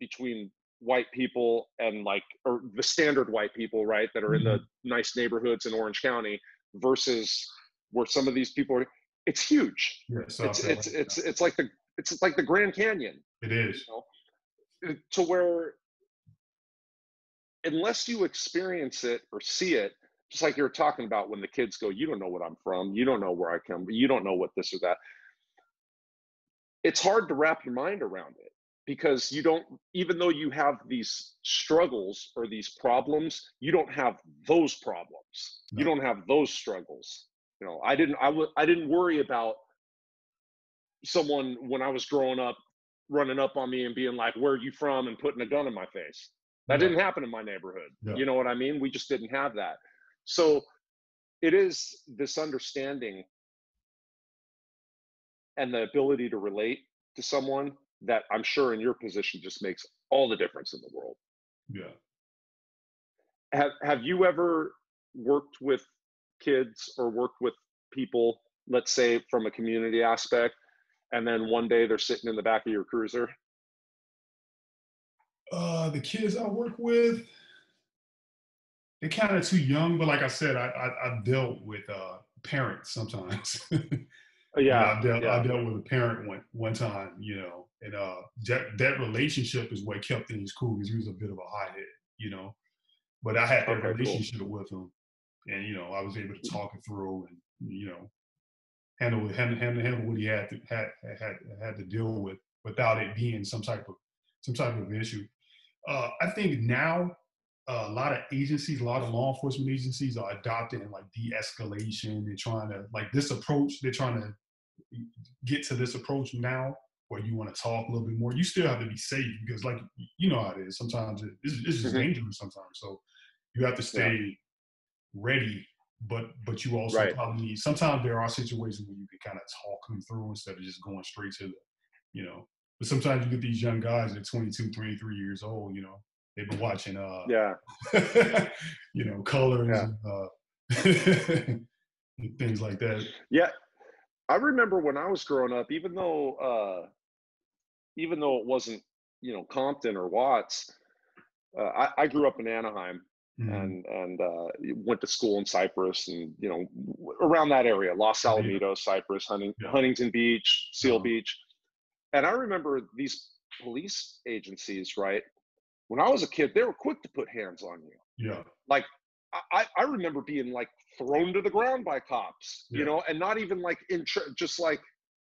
between white people and like or the standard white people, right, that are in the mm-hmm. nice neighborhoods in Orange County versus where some of these people are it's huge. It's it's it's, it's it's like the it's like the Grand Canyon. It is. You know, to where unless you experience it or see it, just like you were talking about when the kids go, you don't know what I'm from, you don't know where I come, you don't know what this or that. It's hard to wrap your mind around it because you don't, even though you have these struggles or these problems, you don't have those problems. No. You don't have those struggles. You know, I didn't, I w- I didn't worry about someone when I was growing up running up on me and being like, "Where are you from?" and putting a gun in my face. That yeah. didn't happen in my neighborhood. Yeah. You know what I mean? We just didn't have that. So it is this understanding and the ability to relate to someone that I'm sure in your position just makes all the difference in the world. Yeah. Have Have you ever worked with kids or worked with people, let's say from a community aspect, and then one day they're sitting in the back of your cruiser? Uh, the kids I work with, they're kind of too young, but like I said, I I, I dealt with uh, parents sometimes. Oh, yeah, I dealt, yeah. I dealt with a parent one one time, you know, and uh, that that relationship is what kept things cool because he was a bit of a hothead, you know. But I had that okay, relationship cool. with him, and you know, I was able to talk it through and you know handle handle handle, handle what he had to had had had to deal with without it being some type of some type of issue. Uh, I think now uh, a lot of agencies, a lot of law enforcement agencies are adopting like de-escalation. They're trying to like this approach. They're trying to get to this approach now where you want to talk a little bit more. You still have to be safe because, like you know how it is. Sometimes it, it's, it's just mm-hmm. dangerous. Sometimes, so you have to stay yeah. ready. But but you also right. probably need. Sometimes there are situations where you can kind of talk them through instead of just going straight to the, you know. But sometimes you get these young guys at 22, 23 years old. You know, they've been watching uh yeah you know colors yeah. and, uh, things like that yeah i remember when i was growing up even though uh even though it wasn't you know compton or watts uh, I, I grew up in anaheim mm-hmm. and and uh, went to school in cypress and you know around that area los alamitos cypress Hunting, yeah. huntington beach seal uh-huh. beach and i remember these police agencies right when I was a kid, they were quick to put hands on you. Yeah. Like I, I remember being like thrown to the ground by cops, yeah. you know, and not even like in tr- just like,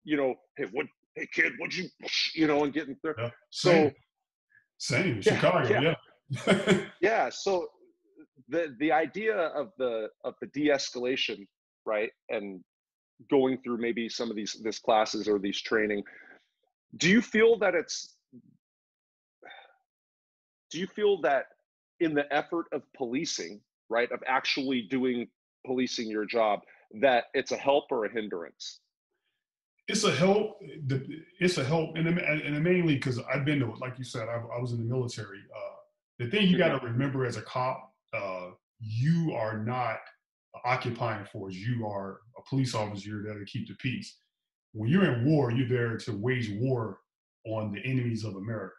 you know, hey, what, hey kid, what'd you, you know, and getting there. Yeah. So same, yeah, Chicago, yeah. Yeah. yeah. So the the idea of the of the de-escalation, right, and going through maybe some of these this classes or these training, do you feel that it's do you feel that in the effort of policing, right, of actually doing policing your job, that it's a help or a hindrance? It's a help. It's a help, and and mainly because I've been to, it. like you said, I, I was in the military. Uh, the thing you got to remember as a cop, uh, you are not occupying force. You are a police officer. You're there to keep the peace. When you're in war, you're there to wage war on the enemies of America.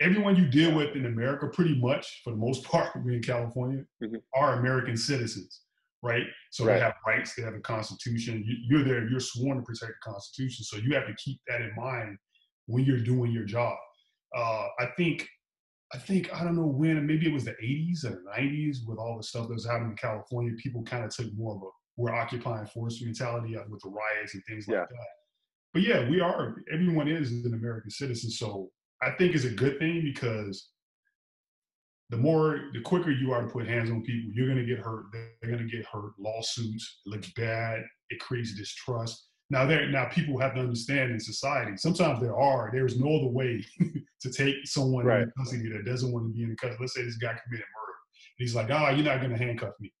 Everyone you deal with in America, pretty much for the most part, we in California, mm-hmm. are American citizens, right? So right. they have rights. They have a constitution. You, are there. You're sworn to protect the Constitution. So you have to keep that in mind when you're doing your job. Uh, I think I think I don't know when, maybe it was the 80s or 90s with all the stuff that was happening in California. People kind of took more of a we're occupying force mentality with the riots and things yeah. like that. But yeah, we are. Everyone is an American citizen, so I think it's a good thing because the more, the quicker you are to put hands on people, you're going to get hurt. They're going to get hurt. Lawsuits it looks bad. It creates distrust. Now there now people have to understand in society. Sometimes there are there's no other way to take someone right. in custody that doesn't want to be in custody. Let's say this guy committed murder. And he's like, ah, oh, you're not going to handcuff me.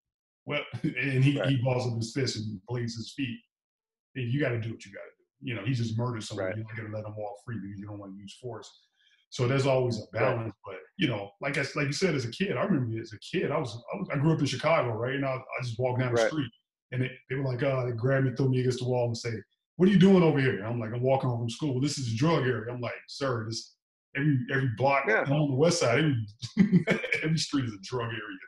Well, and he, right. he balls up his fist and blades his feet. And you got to do what you got to do. You know, he just murdered someone. Right. You're not going to let him walk free because you don't want to use force. So there's always a balance. Right. But you know, like I like you said, as a kid, I remember as a kid, I was I, was, I grew up in Chicago, right? And I, I just walked down the street and they, they were like, oh, they grabbed me, threw me against the wall, and say, "What are you doing over here?" And I'm like, "I'm walking home from school." Well, this is a drug area. I'm like, "Sir, this every every block yeah. on the west side, every every street is a drug area."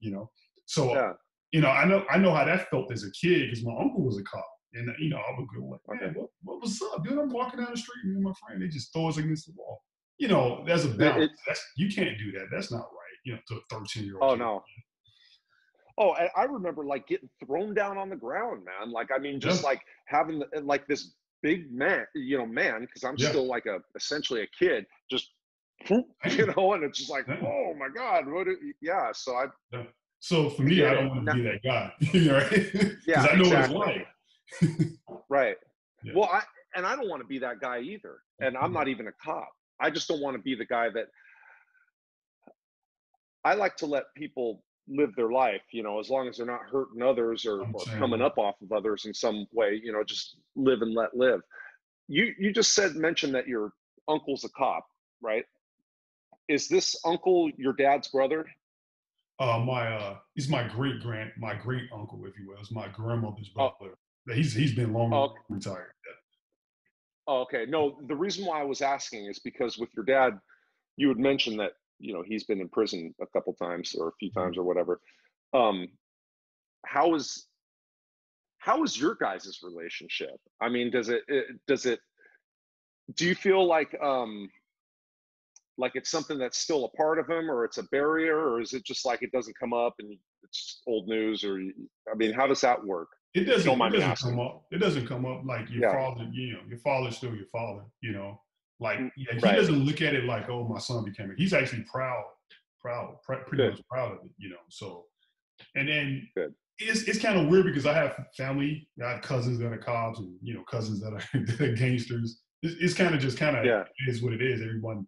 You know, so uh, yeah. you know, I know I know how that felt as a kid because my uncle was a cop, and you know, I would go like, "Man, what, what was up, dude?" I'm walking down the street, me and my friend, they just throw us against the wall. You know, there's a balance. That's, you can't do that. That's not right. You know, to a 13 year old. Oh kid. no, Oh, I remember like getting thrown down on the ground, man. Like, I mean, just yeah. like having the, like this big man, you know, man, because I'm yeah. still like a essentially a kid, just you know, and it's just like, yeah. oh my god, what? Do, yeah. So I. So for me, I don't want to be that guy, right? Yeah, I know exactly. what it's like. right. Well, I and I don't want to be that guy either, and I'm not even a cop. I just don't want to be the guy that. I like to let people live their life you know as long as they're not hurting others or, or coming up off of others in some way you know just live and let live you you just said mentioned that your uncle's a cop right is this uncle your dad's brother uh my uh he's my great grand my great uncle if you will it's my grandmother's oh. brother oh. he's he's been long oh. retired. Oh, okay. No the reason why i was asking is because with your dad you had mentioned that you know he's been in prison a couple times or a few mm-hmm. times or whatever. Um how is how is your guys' relationship? I mean does it, it does it do you feel like um like it's something that's still a part of him or it's a barrier or is it just like it doesn't come up and it's old news or i mean how does that work it doesn't, it doesn't come up it doesn't come up like your yeah. father you know your father's still your father you know like mm, yeah, he right. doesn't look at it like, oh, my son became a. He's actually proud, proud, pretty Good. much proud of it, you know. So, and then Good. it's it's kind of weird because I have family, I have cousins that are cops, and you know, cousins that are, that are gangsters. It's, it's kind of just kind of yeah. is what it is. Everyone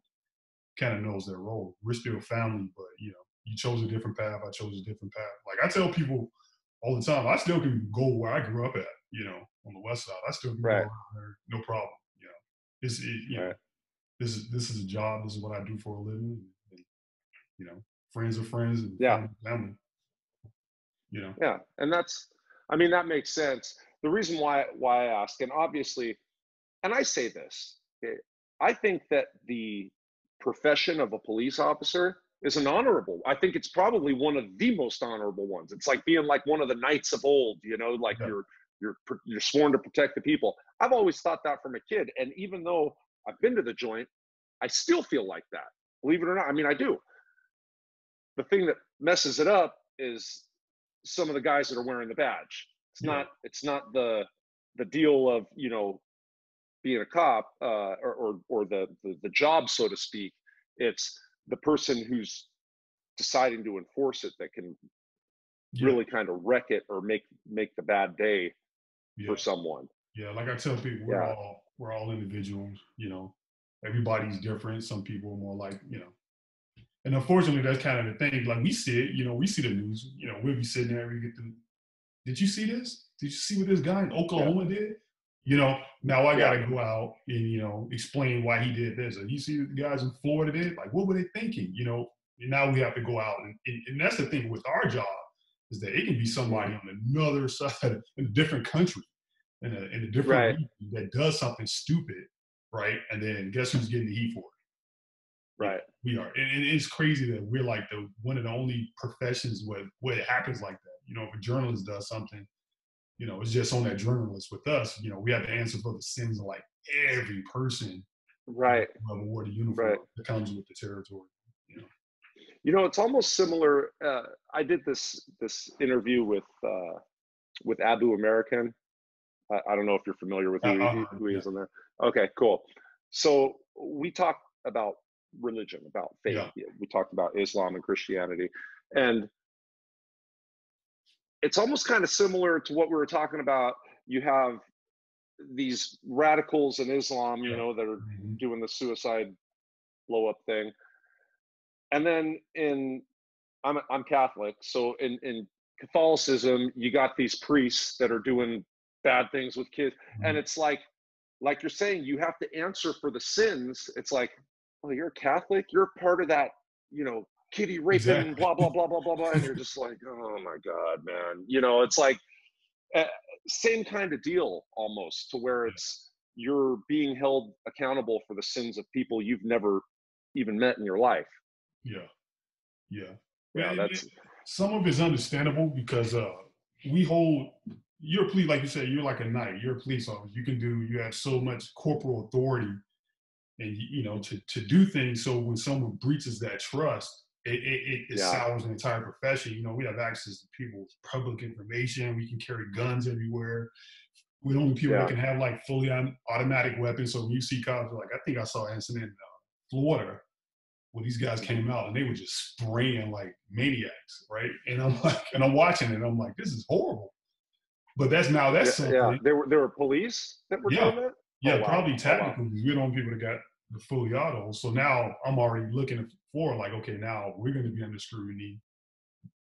kind of knows their role. We're still family, but you know, you chose a different path. I chose a different path. Like I tell people all the time, I still can go where I grew up at. You know, on the west side, I still can right. go there, no problem. It's it, you know, this is this is a job. This is what I do for a living. And, you know, friends are friends and yeah. family. You know. Yeah, and that's. I mean, that makes sense. The reason why why I ask, and obviously, and I say this, eh, I think that the profession of a police officer is an honorable. I think it's probably one of the most honorable ones. It's like being like one of the knights of old, you know, like yeah. you're you're you're sworn to protect the people. I've always thought that from a kid, and even though I've been to the joint, I still feel like that. Believe it or not, I mean I do. The thing that messes it up is some of the guys that are wearing the badge. It's yeah. not it's not the the deal of you know being a cop uh, or, or or the, the the job so to speak. It's the person who's deciding to enforce it that can yeah. really kind of wreck it or make make the bad day yeah. for someone. Yeah, like I tell people, we're yeah. all we're all individuals. You know, everybody's different. Some people are more like you know, and unfortunately, that's kind of the thing. Like we see it, you know, we see the news. You know, we'll be sitting there, we get the. Did you see this? Did you see what this guy in Oklahoma did? You know, now I got to go out and you know explain why he did this. And you see the guys in Florida did, like, what were they thinking? You know, now we have to go out and, and, and that's the thing with our job is that it can be somebody mm-hmm. on another side in a different country in a, in a different Right. region that does something stupid, right? And then guess who's getting the heat for it? Right. We are, and, and it's crazy that we're like the one of the only professions where where it happens like that. You know, if a journalist does something, you know, it's just on that journalist. With us, you know, we have to answer for the sins of like every person Right. who wore the uniform Right. that comes with the territory. You know, You know, it's almost similar. Uh, I did this this interview with uh, with Abu American. I, I don't know if you're familiar with who, Uh, he, uh, who he yeah. is in there. Okay, cool. So we talked about religion, about faith. Yeah. We talked about Islam and Christianity, and it's almost kind of similar to what we were talking about. You have these radicals in Islam, you know, that are Mhm. doing the suicide blow up thing. And then in I'm I'm Catholic, so in in Catholicism, you got these priests that are doing bad things with kids, and Mhm. it's like like you're saying, you have to answer for the sins. It's like, well, you're a Catholic, you're part of that, you know, kitty raping, Exactly. blah blah blah blah blah blah, and you're just like, oh my god, man, you know, it's like uh, same kind of deal almost to where it's you're being held accountable for the sins of people you've never even met in your life. Yeah, yeah. Yeah, And that's it- some of it's understandable because uh, we hold. You're a police, like you said, you're like a knight. You're a police officer. You can do. You have so much corporal authority, and you, you know to to do things. So when someone breaches that trust, it it, it, Yeah. sours the entire profession. You know, we have access to people's public information. We can carry guns everywhere. We're the only people Yeah. that can have like fully automatic weapons. So when you see cops, like I think I saw an incident in uh, Florida where these guys came out and they were just spraying like maniacs, right? And I'm like, and I'm watching it, and I'm like, this is horrible. But that's now that's yeah, something. yeah. There were there were police that were Yeah. doing that. Yeah, wow. probably Oh, wow. technically we're the only people that got the fully auto. So now I'm already looking for like, okay, now we're going to be under scrutiny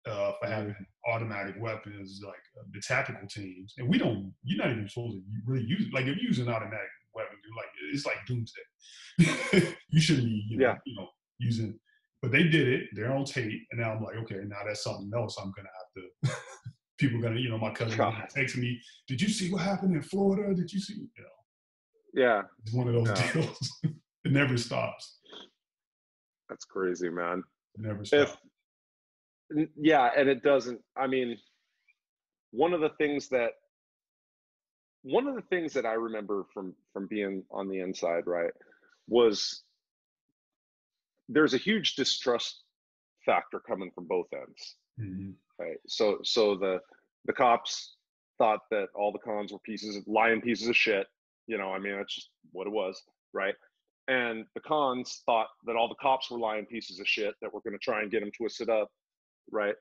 uh, for having automatic weapons, like uh, the tactical teams, and we don't. You're not even supposed to really use it. Like if you use an automatic weapon, you're like it's like doomsday. you shouldn't be, you know, Yeah. you know, using. But they did it. They're on tape, and now I'm like, okay, now that's something else. I'm gonna have to. people gonna, you know, my cousin gonna text me. Did you see what happened in Florida? Did you see? You know, Yeah, it's one of those Yeah. deals. it never stops. That's crazy, man. Never stops. If yeah, and it doesn't. I mean, one of the things that one of the things that I remember from from being on the inside, right, was there's a huge distrust factor coming from both ends. Mhm. right so so the the cops thought that all the cons were pieces of lying pieces of shit you know i mean that's just what it was right and the cons thought that all the cops were lying pieces of shit that were going to try and get them twisted up right?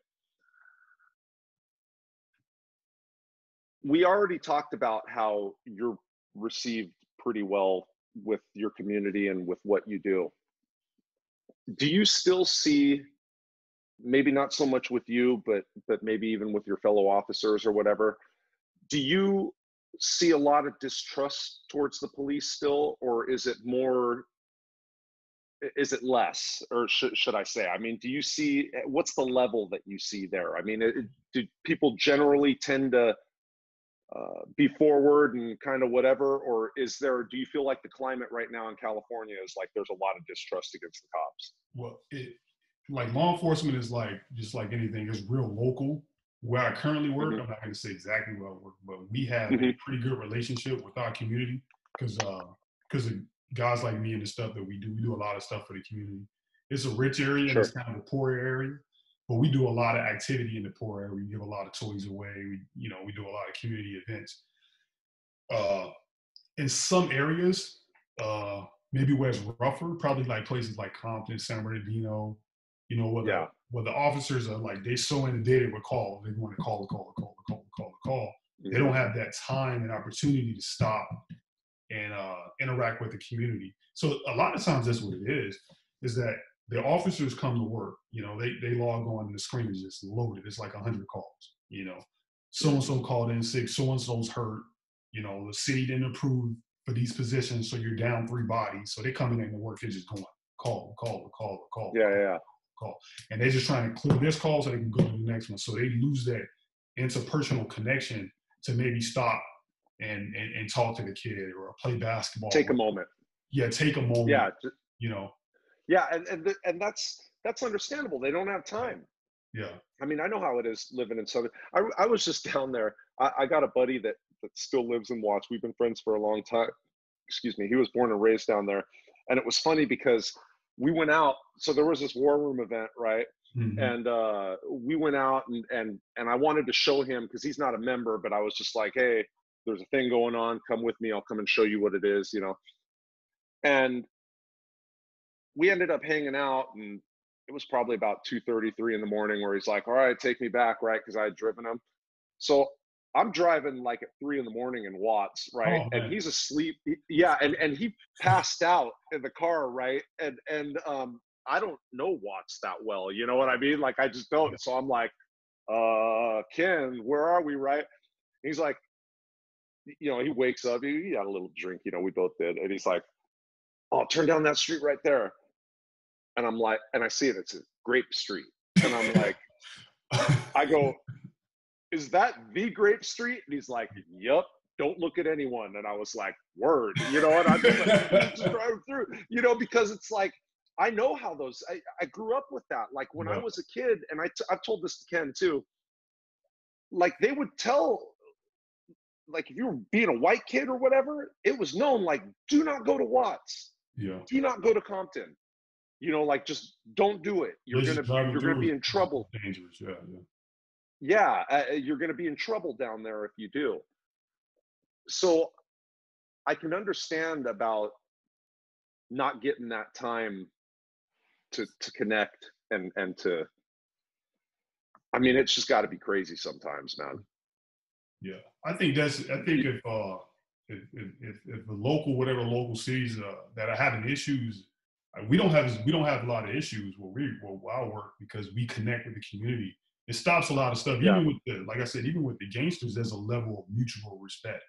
We already talked about how you're received pretty well with your community and with what you do. Do you still see maybe not so much with you but but maybe even with your fellow officers or whatever do you see a lot of distrust towards the police still or is it more is it less or should, should i say i mean do you see what's the level that you see there i mean it, do people generally tend to uh, be forward and kind of whatever or is there do you feel like the climate right now in california is like there's a lot of distrust against the cops Well, it like law enforcement is like just like anything. It's real local. Where I currently work, Mhm. I'm not going to say exactly where I work, but we have a Mhm. pretty good relationship with our community because because of guys like me and the stuff that we do. We do a lot of stuff for the community. It's a rich area and it's kind of a poor area, but we do a lot of activity in the poor area. We give a lot of toys away. We you know we do a lot of community events. Uh, in some areas, uh, maybe where it's rougher, probably like places like Compton, San Bernardino, you know, the, Yeah. where the officers are like, they so inundated with calls. They want to call, call, call, call, call, call. They don't have that time and opportunity to stop and uh, interact with the community. So a lot of times that's what it is, is that the officers come to work, you know, they, they log on and the screen is just loaded. It's like 100 calls, you know. So-and-so called in sick, so-and-so's hurt, you know, the city didn't approve for these positions, so you're down three bodies. So they coming in to work, they're just going, call, call, call, call. yeah yeah call, and they're just trying to clear this call so they can go to the next one. So they lose that interpersonal connection to maybe stop and, and, and talk to the kid or play basketball. Take a moment. Yeah, take a moment. Yeah, you know. Yeah, and and and that's that's understandable. They don't have time. Yeah. I mean, I know how it is living in Southern. I, I was just down there. I, I got a buddy that, that still lives in Watts. We've been friends for a long time. Excuse me. He was born and raised down there. And it was funny because we went out. So there was this war room event, right? Mm-hmm. And uh, we went out and, and, and I wanted to show him because he's not a member, but I was just like, hey, there's a thing going on. Come with me. I'll come and show you what it is, you know. And we ended up hanging out and it was probably about 2.33 in the morning where he's like all right take me back right because i had driven him so i'm driving like at three in the morning in watts right oh, and he's asleep yeah and, and he passed out in the car right and and um i don't know watts that well you know what i mean? Like i just don't so i'm like uh ken where are we? Right and he's like you know he wakes up he, he had a little drink you know we both did and he's like oh turn down that street right there. And I'm like, and I see it, it's a Grape Street. And I'm like, I go, is that the Grape Street? And he's like, yep, don't look at anyone. And I was like, word, you know, and I'm just, like, through, you know, because it's like, I know how those, I, I grew up with that. Like when I was a kid, and I t- I've told this to Ken too, like they would tell, like if you were being a white kid or whatever, it was known like, do not go to Watts. Yeah. Do not go to Compton you know like just don't do it you're gonna you're gonna be in trouble dangerous yeah yeah, yeah uh, you're gonna be in trouble down there if you do so i can understand about not getting that time to to connect and and to i mean it's just got to be crazy sometimes man yeah i think that's i think if uh if if, if the local whatever local cities uh, that are having issues we don't have we don't have a lot of issues where we where I work because we connect with the community. It stops a lot of stuff. Yeah. Even with the like I said, even with the gangsters, there's a level of mutual respect.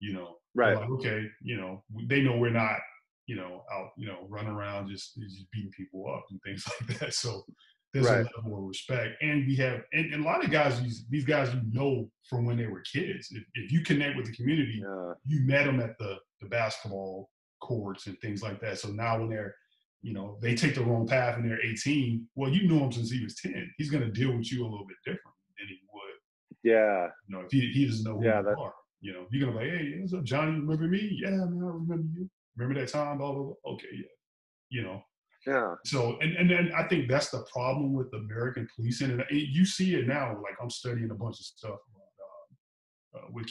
You know, right? Like, okay, you know, they know we're not, you know, out, you know, running around just just beating people up and things like that. So there's right. a level of respect, and we have, and, and, a lot of guys, these these guys you know from when they were kids. If, if you connect with the community, yeah. you met them at the the basketball courts and things like that. So now when they're, you know, they take the wrong path and they're 18, well, you knew him since he was 10. He's going to deal with you a little bit different than he would. Yeah. You know, if he, he doesn't know who yeah, you are, you know, you're going to be like, hey, what's up, Johnny? Remember me? Yeah, man, I remember you. Remember that time? Blah, blah, blah. Okay, yeah. You know, yeah. So, and, and then I think that's the problem with American policing. And you see it now, like I'm studying a bunch of stuff uh, uh, with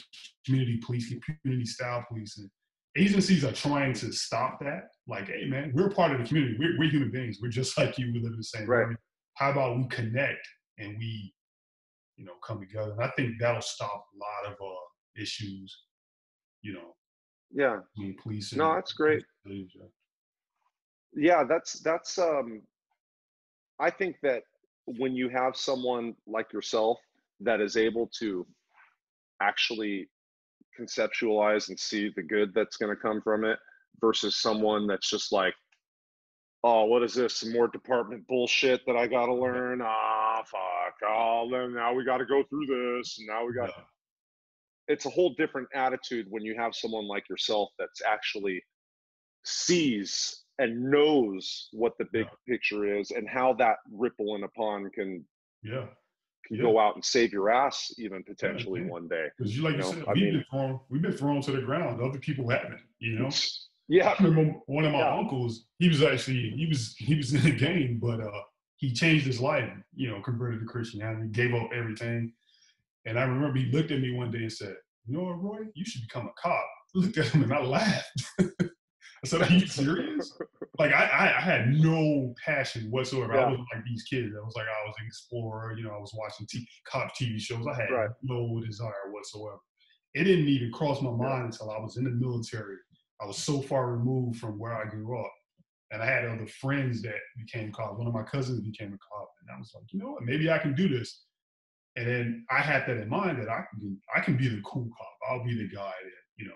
community policing, community style policing agencies are trying to stop that. Like, hey, man, we're part of the community. We're, we're human beings. We're just like you. We live in the same right. How about we connect and we, you know, come together? And I think that'll stop a lot of uh, issues. You know. Yeah. Between police. no, that's great. Yeah, that's that's. um I think that when you have someone like yourself that is able to actually conceptualize and see the good that's going to come from it versus someone that's just like oh what is this? Some more department bullshit that i gotta learn? Ah oh, fuck. Oh then now we gotta go through this. And now we got yeah. it's a whole different attitude when you have someone like yourself that's actually sees and knows what the big yeah. picture is and how that ripple in a pond can yeah can yeah. go out and save your ass even potentially yeah, one day. Because you like you, know, said, we've mean, been thrown we've been thrown to the ground. Other people haven't, you know. Yeah. I remember one of my yeah. uncles, he was actually he was he was in the game, but uh he changed his life, you know, converted to Christianity, gave up everything. And I remember he looked at me one day and said, You know what, Roy, you should become a cop. I looked at him and I laughed. I said, Are you serious? like I, I, I, had no passion whatsoever. Yeah. I wasn't like these kids. I was like I was an explorer. You know, I was watching t- cop TV shows. I had right. no desire whatsoever. It didn't even cross my mind until I was in the military. I was so far removed from where I grew up, and I had other friends that became cops. One of my cousins became a cop, and I was like, you know what? Maybe I can do this. And then I had that in mind that I can I can be the cool cop. I'll be the guy that you know,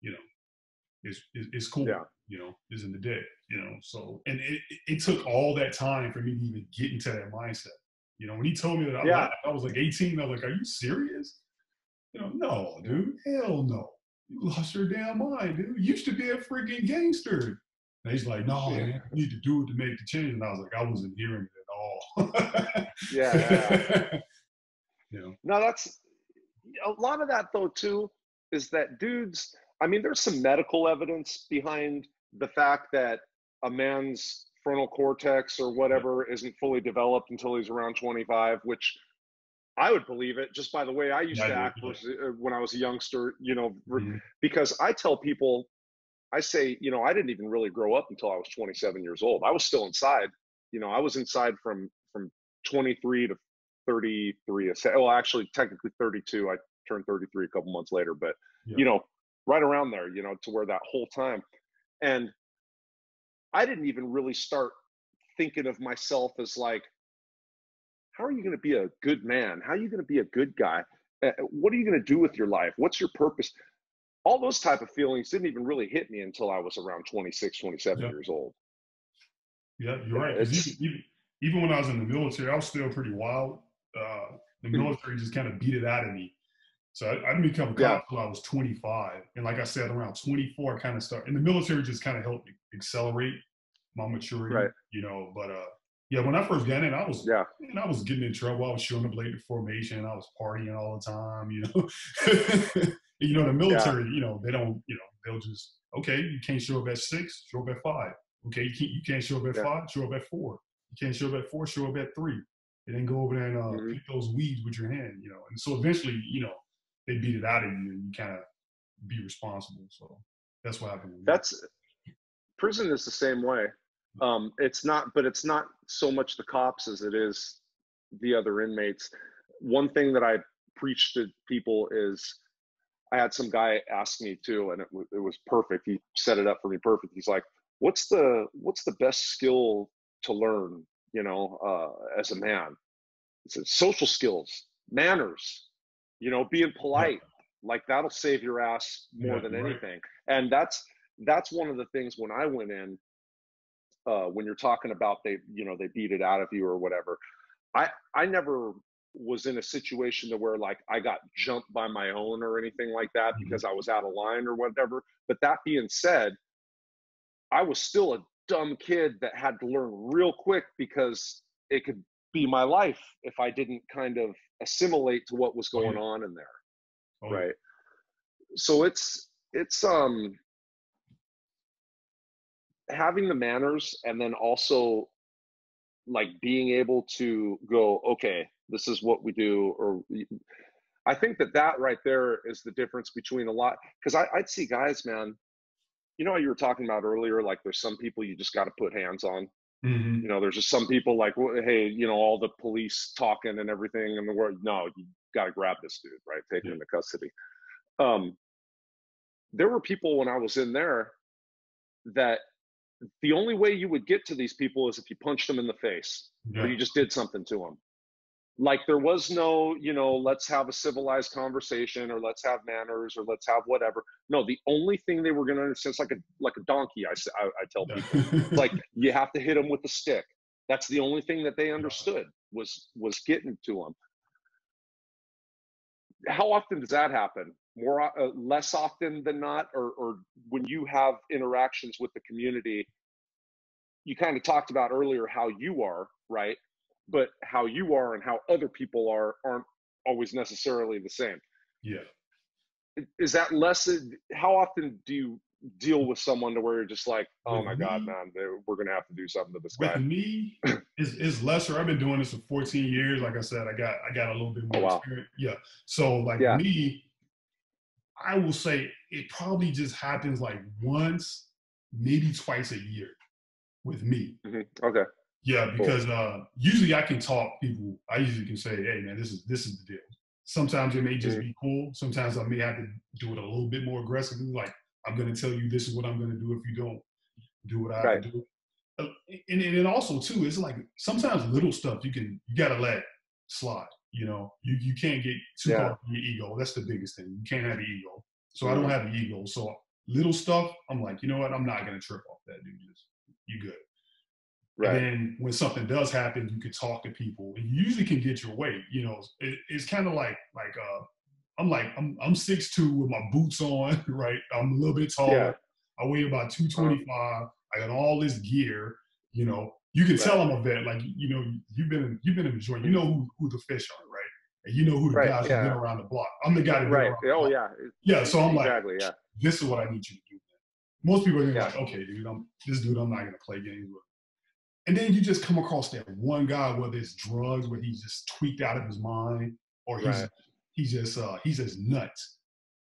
you know, is is, is cool. Yeah. You know, is in the dead. You know, so and it, it took all that time for me to even get into that mindset. You know, when he told me that I, yeah. I was like 18, I was like, "Are you serious?" You know, no, dude, hell no. You lost your damn mind, dude. You used to be a freaking gangster. And he's like, no, man, you need to do it to make the change. And I was like, I wasn't hearing it at all. yeah, yeah. you know. No, that's a lot of that though too, is that dudes, I mean, there's some medical evidence behind the fact that a man's frontal cortex or whatever isn't fully developed until he's around 25, which I would believe it just by the way I used Yeah, to act uh, when I was a youngster, you know, Mhm. because I tell people, I say, you know, I didn't even really grow up until I was 27 years old. I was still inside. You know, I was inside from from 23 to 33. a se- Well, actually, technically 32. I turned 33 a couple months later, but Yeah. you know, right around there, you know, to where that whole time, and I didn't even really start thinking of myself as like, how are you going to be a good man? How are you going to be a good guy? Uh, what are you going to do with your life? What's your purpose? All those type of feelings didn't even really hit me until I was around 26, 27 Yeah. years old. Yeah, you're right. Even, even, even when I was in the military, I was still pretty wild. Uh, the Mhm. military just kind of beat it out of me. So I, I didn't become a cop Yeah. until I was 25. And like I said, around 24, I kind of started. And the military just kind of helped me accelerate my maturity, Right. you know. But uh, yeah, when I first got in, I was Yeah. and I was getting in trouble. I was showing up late to formation. I was partying all the time, you know. And, you know, the military, you know, they don't, you know, they'll just, okay, you can't show up at six, show up at five. Okay, you can't, you can't show up at Yeah. five, show up at four. You can't show up at four, show up at three. And then go over there and uh, Mhm. pick those weeds with your hand, you know. And so eventually, you know, they beat it out of you and you kind of be responsible. So that's what happened. That's prison is the same way. Um, it's not, but it's not so much the cops as it is the other inmates. One thing that I preach to people is I had some guy ask me too, and it, w- it was perfect. He set it up for me perfect. He's like, "What's the what's the best skill to learn? You know, uh, as a man, it's social skills, manners. You know, being polite. Like that'll save your ass more Yeah, than right. anything. And that's that's one of the things when I went in, uh, when you're talking about they, you know, they beat it out of you or whatever. I I never was in a situation to where like I got jumped by my own or anything like that Mhm. because I was out of line or whatever. But that being said, I was still a dumb kid that had to learn real quick because it could be my life if I didn't kind of assimilate to what was Oh, yeah. going on in there Oh, yeah. right so it's it's um having the manners and then also like being able to go okay this is what we do or I think that that right there is the difference between a lot because i'd see guys man you know how you were talking about earlier like there's some people you just got to put hands on Mhm. you know there's just some people like well, hey you know all the police talking and everything in the world no you got to grab this dude right take him Yeah. into custody um there were people when i was in there that the only way you would get to these people is if you punched them in the face or you just did something to them like there was no you know let's have a civilized conversation or let's have manners or let's have whatever. No the only thing they were going to understand is like a like a donkey i, I, I tell people. Like you have to hit them with a stick. That's the only thing that they understood was was getting to them how often does that happen? More uh, less often than not or or when you have interactions with the community you kind of talked about earlier how you are right but how you are and how other people are aren't always necessarily the same yeah. Is that less how often do you deal with someone to where you're just like oh With my god man we're gonna have to do something to this With guy me, it's, it's lesser. I've been doing this for 14 years. Like I said, I got I got a little bit more Oh, wow. experience. Yeah. So like Yeah. me, I will say it probably just happens like once, maybe twice a year with me. Mhm. okay Yeah, because uh, usually I can talk people. I usually can say, "Hey, man, this is this is the deal." Sometimes it may just Mhm. be cool. Sometimes I may have to do it a little bit more aggressively. Like I'm going to tell you this is what I'm going to do if you don't do what I Right. do. Uh, And, and also too, it's like sometimes little stuff you can you got to let slide. You know, you you can't get too Yeah. caught up in your ego. That's the biggest thing. You can't have an ego. So I don't Mhm. have an ego. So little stuff, I'm like, you know what? I'm not gonna trip off that dude. Just you good. Right. And then when something does happen, you can talk to people, and you usually can get your way. You know, it, it's kind of like like uh, I'm like I'm I'm six two with my boots on, right? I'm a little bit taller. Yeah. I weigh about two twenty five. I got all this gear. You know, you can right. tell I'm a vet. Like you know, you've been you've been in the joint. You know who, who the fish are, right? And you know who the right. guys yeah. have been around the block. I'm the guy that right. oh yeah. Yeah. So I'm exactly, like, yeah. this is what I need you to do. Most people are yeah. like, okay, dude, I'm this dude. I'm not gonna play games with. And then you just come across that one guy, whether it's drugs, where he's just tweaked out of his mind, or he's right. he's just uh, he's just nuts.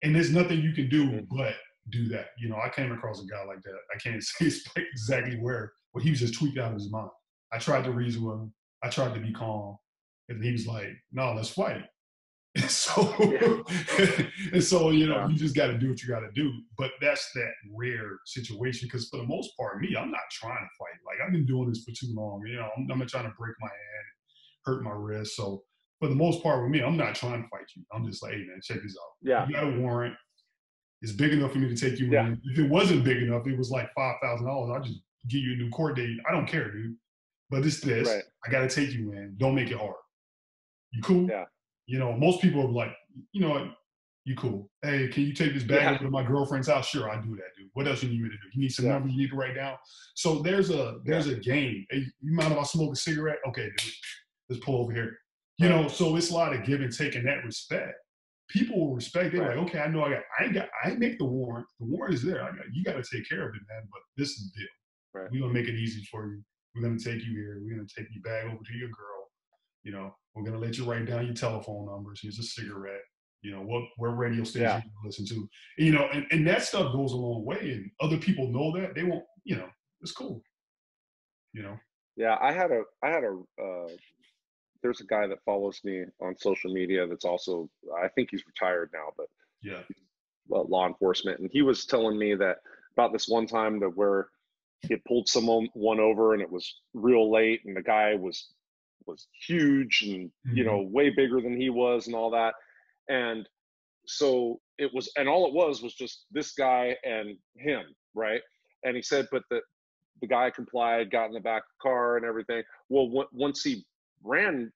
And there's nothing you can do mm-hmm. but do that. You know, I came across a guy like that. I can't say exactly where, but he was just tweaked out of his mind. I tried to reason with him. I tried to be calm, and he was like, "No, let's fight." And so, yeah. and so, you know, you just got to do what you got to do. But that's that rare situation because for the most part, me, I'm not trying to fight. Like I've been doing this for too long. You know, I'm, I'm not trying to break my hand, hurt my wrist. So for the most part with me, I'm not trying to fight you. I'm just like, hey man, check this out. Yeah. You got a warrant. It's big enough for me to take you yeah. in. If it wasn't big enough, it was like five thousand dollars. I'll just give you a new court date. I don't care, dude. But it's this. Right. I got to take you in. Don't make it hard. You cool? Yeah. You know, most people are like, you know? You cool. Hey, can you take this bag yeah. over to my girlfriend's house? Sure, I do that, dude. What else you need me to do? You need some yeah. numbers you need to write down. So there's a there's yeah. a game. Hey, you mind if I smoke a cigarette? Okay, dude. Let's pull over here. You know, so it's a lot of give and take in that respect. People will respect. They're right. like, okay, I know I got. I ain't got. I ain't make the warrant. The warrant is there. I got. You got to take care of it, man. But this is the deal. Right. We're gonna make it easy for you. We're gonna take you here. We're gonna take you back over to your girl. You know, we're gonna let you write down your telephone numbers. Here's a cigarette. You know what what radio station yeah. you listen to. You know, and, and that stuff goes a long way. And other people know that they won't. You know, it's cool. You know. Yeah, I had a I had a uh, there's a guy that follows me on social media that's also I think he's retired now, but yeah, law enforcement, and he was telling me that about this one time that where he pulled someone one over and it was real late, and the guy was was huge and mm-hmm. you know way bigger than he was and all that and so it was and all it was was just this guy and him right and he said but the the guy complied got in the back of the car and everything well w- once he ran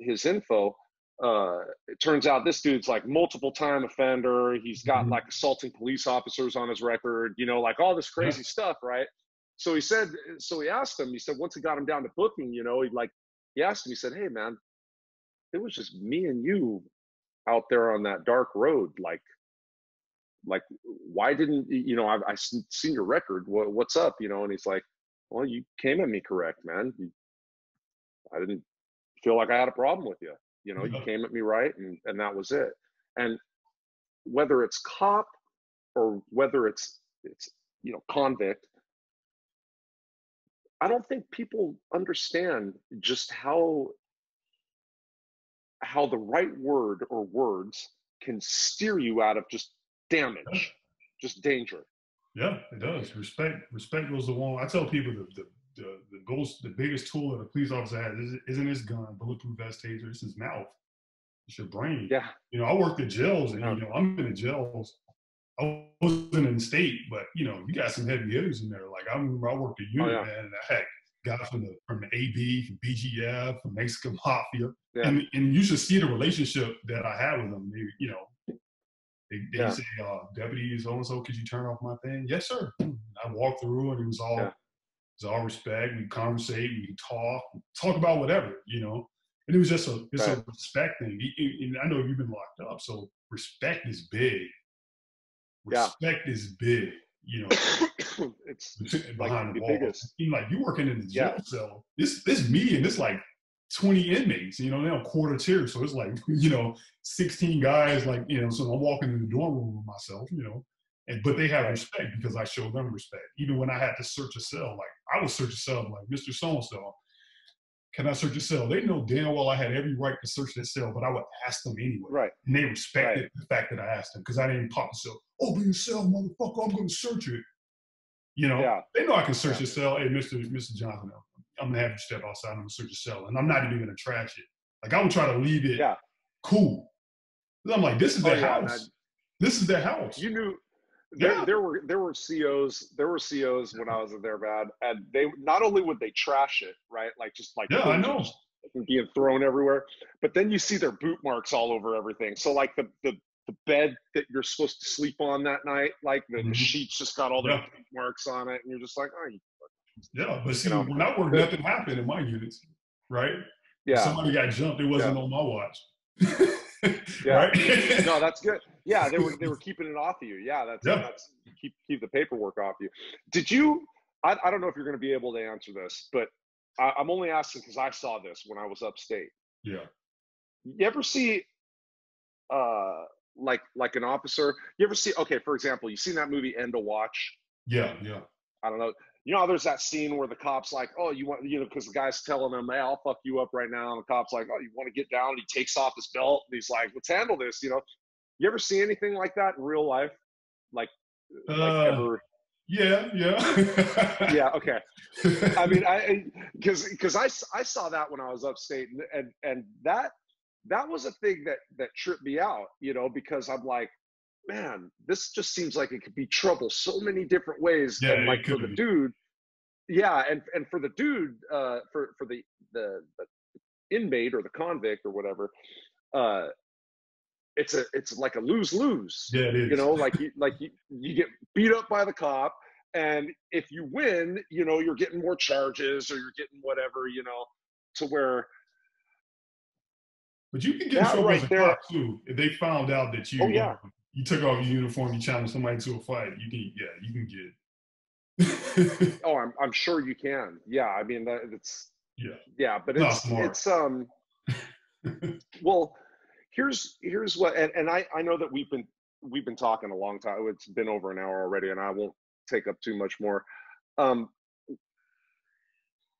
his info uh it turns out this dude's like multiple time offender he's got mm-hmm. like assaulting police officers on his record you know like all this crazy yeah. stuff right so he said so he asked him he said once he got him down to booking you know he like he asked me, he said, Hey man, it was just me and you out there on that dark road. Like, like, why didn't, you know, I, I seen your record. What, what's up? You know? And he's like, well, you came at me correct, man. You, I didn't feel like I had a problem with you. You know, you came at me right and, and that was it. And whether it's cop or whether it's, it's, you know, convict, I don't think people understand just how how the right word or words can steer you out of just damage, yeah. just danger. Yeah, it does. Respect respect goes the one. I tell people the the the, the, goes, the biggest tool that a police officer has isn't his gun, bulletproof vest, taser. It's his mouth. It's your brain. Yeah. You know, I worked in jails, and you know, I'm in the jails I wasn't in the state, but you know, you got some heavy hitters in there. Like I remember I worked at unit, oh, yeah. man, and I had guys from the from the AB, from BGF, from Mexican Mafia. Yeah. And and you should see the relationship that I had with them. They, you know, they, they yeah. say, uh, deputy so and so, could you turn off my thing? Yes, sir. I walked through and it was all yeah. it was all respect. We conversate, we talk, talk about whatever, you know. And it was just a it's right. a respect thing. And I know you've been locked up, so respect is big respect yeah. is big. You know, it's behind like the, the biggest. like you working in the jail yeah. cell. This this me and this like 20 inmates, you know, they're on quarter tier. So it's like, you know, 16 guys, like, you know, so I'm walking in the dorm room with myself, you know, and but they have respect because I show them respect. Even when I had to search a cell, like I would search a cell like Mr. So and so, can I search a cell? They know damn well I had every right to search that cell, but I would ask them anyway. Right. And they respected right. the fact that I asked them because I didn't pop the cell. Open your cell, motherfucker. I'm going to search it. You know, yeah. they know I can search yeah. your cell. Hey, Mr. Mr. Johnson, I'm going to have you step outside. I'm going to search your cell. And I'm not even going to trash it. Like, I would try to leave it yeah. cool. I'm like, this is oh, their oh, house. this is their house. You knew there, Yeah. there were there were COs there were COs when I was in there, man, and they not only would they trash it, right, like just like Yeah, I know. just being thrown everywhere, but then you see their boot marks all over everything. So like the the the bed that you're supposed to sleep on that night, like the, the Mhm. sheets just got all their Yeah. boot marks on it, and you're just like, oh, you- Yeah, but see, know. when I worked, nothing happened in my units, right? If yeah, somebody got jumped, it wasn't on my watch. Yeah. no, that's good. Yeah, they were they were keeping it off of you. Yeah, that's Yeah. that's keep keep the paperwork off you. Did you? I, I don't know if you're going to be able to answer this, but I, I'm only asking because I saw this when I was upstate. yeah. You ever see, uh, like like an officer? You ever see? Okay, for example, you seen that movie End of Watch? Yeah, yeah. I don't know. You know, there's that scene where the cops like, oh, you want, you know, because the guy's telling him, hey, I'll fuck you up right now, and the cop's like, oh, you want to get down? And he takes off his belt, and he's like, let's handle this. You know, you ever see anything like that in real life? Like, like Uh, ever? Yeah, yeah. Yeah. Okay. I mean, I because because I I saw that when I was upstate, and and and that that was a thing that that tripped me out. You know, because I'm like. Man, this just seems like it could be trouble so many different ways. Yeah, and like for the be. dude, yeah and and for the dude uh for for the the, the inmate or the convict or whatever uh it's a it's like a lose lose yeah, it is. you know like you like you, you get beat up by the cop and if you win you know you're getting more charges or you're getting whatever you know to where But you can get in trouble right as a cop too. If they found out that you Oh, yeah. You took off your uniform, you challenged somebody to a fight, you can yeah, you can get oh i'm, I'm sure you can. Yeah i mean that it's Yeah. yeah but it's it's um well here's here's what and, and i i know that we've been we've been talking a long time it's been over an hour already and i won't take up too much more. Um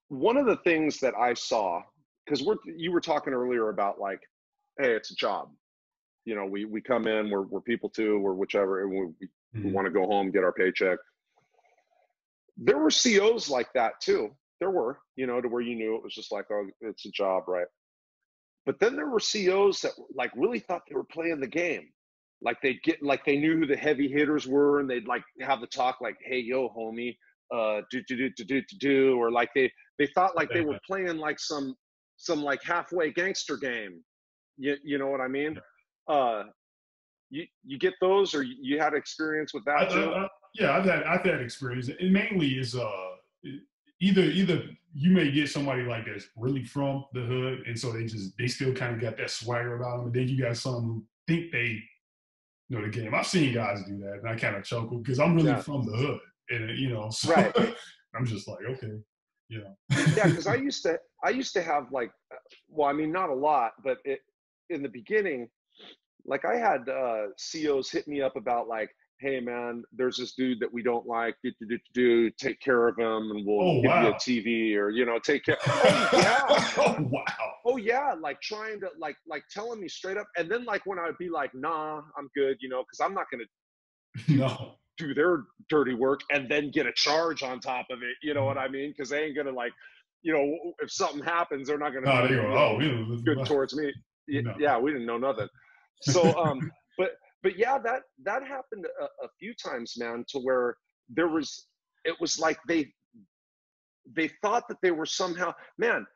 one of the things that i saw because we're you were talking earlier about like hey it's a job you know we we come in we're, we're people too we're whichever and we, we we Mhm. want to go home, get our paycheck. There were COs like that too. There were, you know, to where you knew it was just like, oh, it's a job, right? But then there were COs that like really thought they were playing the game. Like they get like they knew who the heavy hitters were and they'd like have the talk like, hey yo, homie, uh do do do do do do do or like they they thought like they were playing like some some like halfway gangster game. You you know what I mean? Uh you you get those or you- had experience with I, that too? I, I, yeah, I've had I've had experience. It mainly is uh either either you may get somebody like that's really from the hood, and so they just they still kind of got that swagger about them, and then you got some who think they know the game. I've seen guys do that, and I kind of chuckle because I'm really Yeah. from the hood, and you know, so Right. I'm just like, okay, you know, yeah because i used to i used to have like uh, well i mean not a lot but it in the beginning like i had uh cos hit me up about like hey man there's this dude that we don't like do, do, do, do, take care of him and we'll Oh, give you a tv or you know take care oh yeah. Oh wow, oh yeah like trying to like like telling me straight up and then like when i'd be like nah i'm good you know because i'm not gonna no, do their dirty work and then get a charge on top of it you know what i mean? Because they ain't gonna like you know if something happens they're not gonna no, be, they you go, know, oh, good towards me. No. yeah we didn't know nothing so um but but yeah that that happened a, a few times man to where there was it was like they they thought that they were somehow man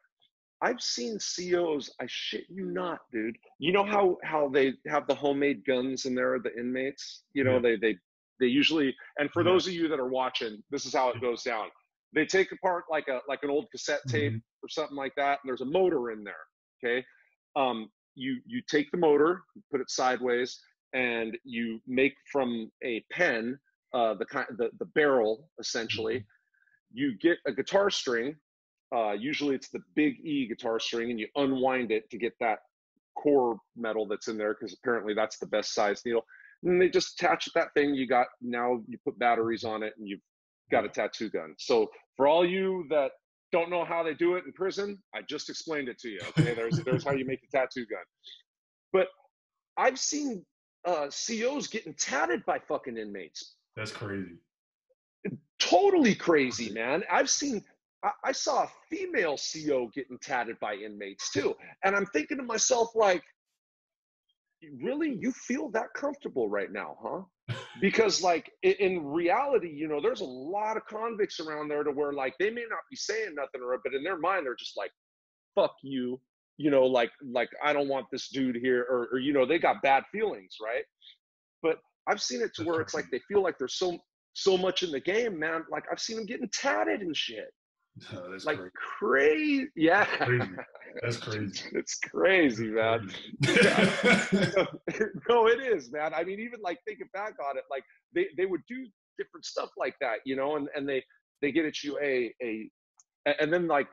i've seen cos i shit you not dude you know how how they have the homemade guns in there the inmates you know Yeah. they they they usually and for Yeah. those of you that are watching this is how it goes down they take apart like a like an old cassette tape Mhm. or something like that and there's a motor in there okay um you you take the motor put it sideways and you make from a pen uh the kind the, the barrel essentially. You get a guitar string uh usually it's the big e guitar string and you unwind it to get that core metal that's in there because apparently that's the best size needle. And they just attach that thing you got now you put batteries on it and you've got a tattoo gun. So for all you that don't know how they do it in prison i just explained it to you okay? There's there's how you make a tattoo gun. But i've seen uh cos getting tatted by fucking inmates. That's crazy. totally crazy man. I've seen I, I saw a female co getting tatted by inmates too. And i'm thinking to myself like really? You feel that comfortable right now huh because like in reality you know there's a lot of convicts around there to where like they may not be saying nothing or but in their mind they're just like fuck you you know like like i don't want this dude here or, or you know they got bad feelings right? But i've seen it to where it's like they feel like there's so so much in the game man like i've seen them getting tatted and shit Oh, that's like crazy. crazy yeah Crazy. That's crazy. it's crazy man no, it is, man. I mean, even like thinking back on it, like they, they would do different stuff like that, you know, and, and they they get at you a a and then like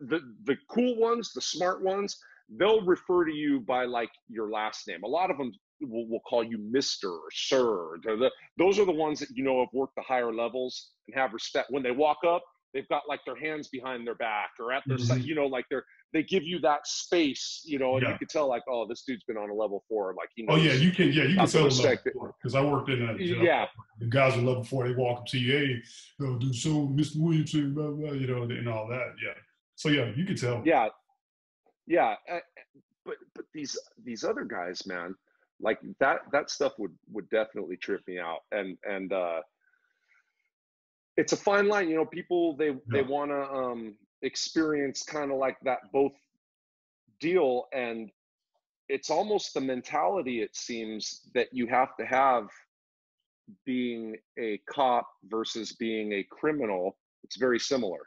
the the cool ones, the smart ones, they'll refer to you by like your last name. A lot of them will, will call you Mister or Sir. The, those are the ones that you know have worked the higher levels and have respect. When they walk up, they've got like their hands behind their back or at their Mhm. side, you know, like they're they give you that space, you know, and Yeah. you could tell like, oh, this dude's been on a level four, like he Oh yeah, you can. Yeah, you can tell because I worked in a job. yeah, The guys are level four. They walk up to you, hey, yo, do so, Mr. Williamson, blah, blah, you know, and all that. Yeah. So yeah, you can tell. yeah, yeah. uh, But but these these other guys, man, like that that stuff would would definitely trip me out, and and uh, it's a fine line, you know. People they they want to um, experience kind of like that both deal, and it's almost the mentality it seems that you have to have being a cop versus being a criminal. It's very similar.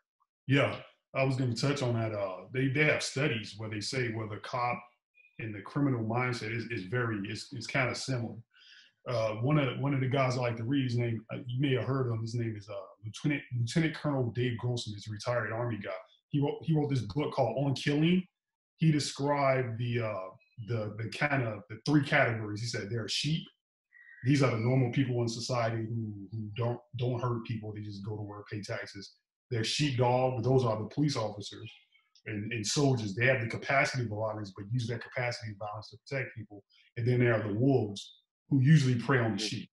Yeah, I was going to touch on that. Uh, they they have studies where they say where the cop and the criminal mindset is, is very it's, it's kind of similar. Uh, one of one of the guys I like to read, his name uh, you may have heard of him. His name is uh, Lieutenant Lieutenant Colonel Dave Grossman. He's a retired Army guy. He wrote he wrote this book called On Killing. He described the uh, the the kind of the three categories. He said there are sheep. These are the normal people in society who who don't don't hurt people. They just go to work, pay taxes they're sheepdog, those are the police officers and, and soldiers. They have the capacity for violence, but use that capacity of violence to protect people. And then there are the wolves who usually prey on the sheep.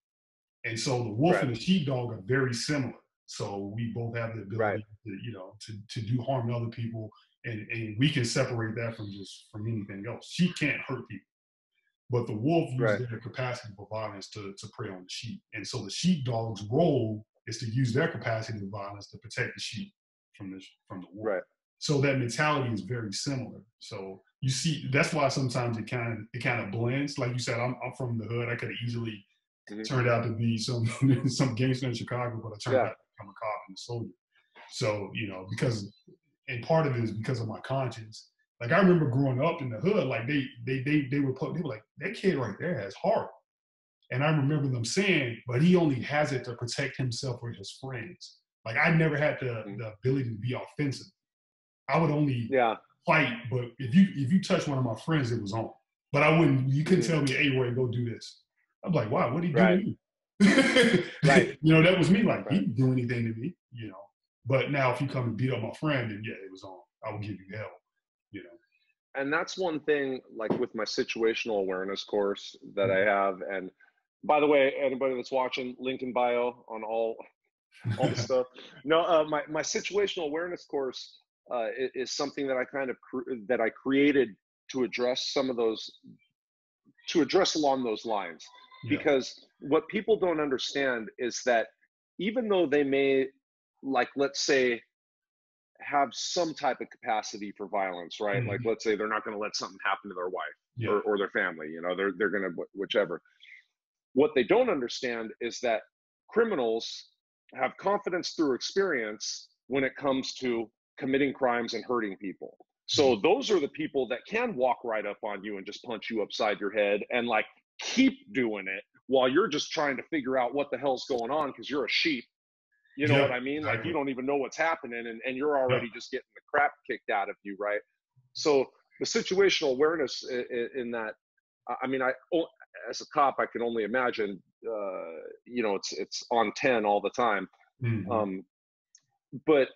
And so the wolf Right. and the sheepdog are very similar. So we both have the ability Right. to, you know, to, to do harm to other people. And, and we can separate that from just from anything else. Sheep can't hurt people. But the wolf uses Right. their capacity for violence to, to prey on the sheep. And so the sheepdog's role is to use their capacity for violence to protect the sheep from the from the wolf. Right. So that mentality is very similar. So you see, that's why sometimes it kind of it kind of blends. Like you said, I'm I'm from the hood. I could have easily Mhm. turned out to be some some gangster in Chicago, but I turned Yeah. out to become a cop and a soldier. So you know, because and part of it is because of my conscience. Like I remember growing up in the hood, like they they they they were put, they were like that kid right there has heart. And I remember them saying, but he only has it to protect himself or his friends. Like I never had the, Mhm. the ability to be offensive. I would only Yeah. Fight, but if you if you touch one of my friends, it was on. But I wouldn't. You couldn't tell me, "Hey, Roy, go do this." I'm like, wow, What did he do Right. to? Right. You know, that was me. Like he didn't do anything to me. You know. But now, if you come and beat up my friend, then yeah, it was on. I will give you hell. You know. and that's one thing like with my situational awareness course that i have and by the way anybody that's watching link in bio on all all the stuff no uh, my, my situational awareness course uh, is, something that i kind of cre- that i created to address some of those to address along those lines Yeah. because what people don't understand is that even though they may like let's say have some type of capacity for violence right like let's say they're not going to let something happen to their wife yeah. or, or their family you know they're, they're going to whichever what they don't understand is that criminals have confidence through experience when it comes to committing crimes and hurting people. So those are the people that can walk right up on you and just punch you upside your head and like keep doing it while you're just trying to figure out what the hell's going on because you're a sheep. You know Yeah, what i mean? Like you don't even know what's happening and, and you're already just getting the crap kicked out of you right? So the situational awareness in, in that I- mean i as a cop i can only imagine uh, you know it's it's on 10 all the time. Mhm. um, but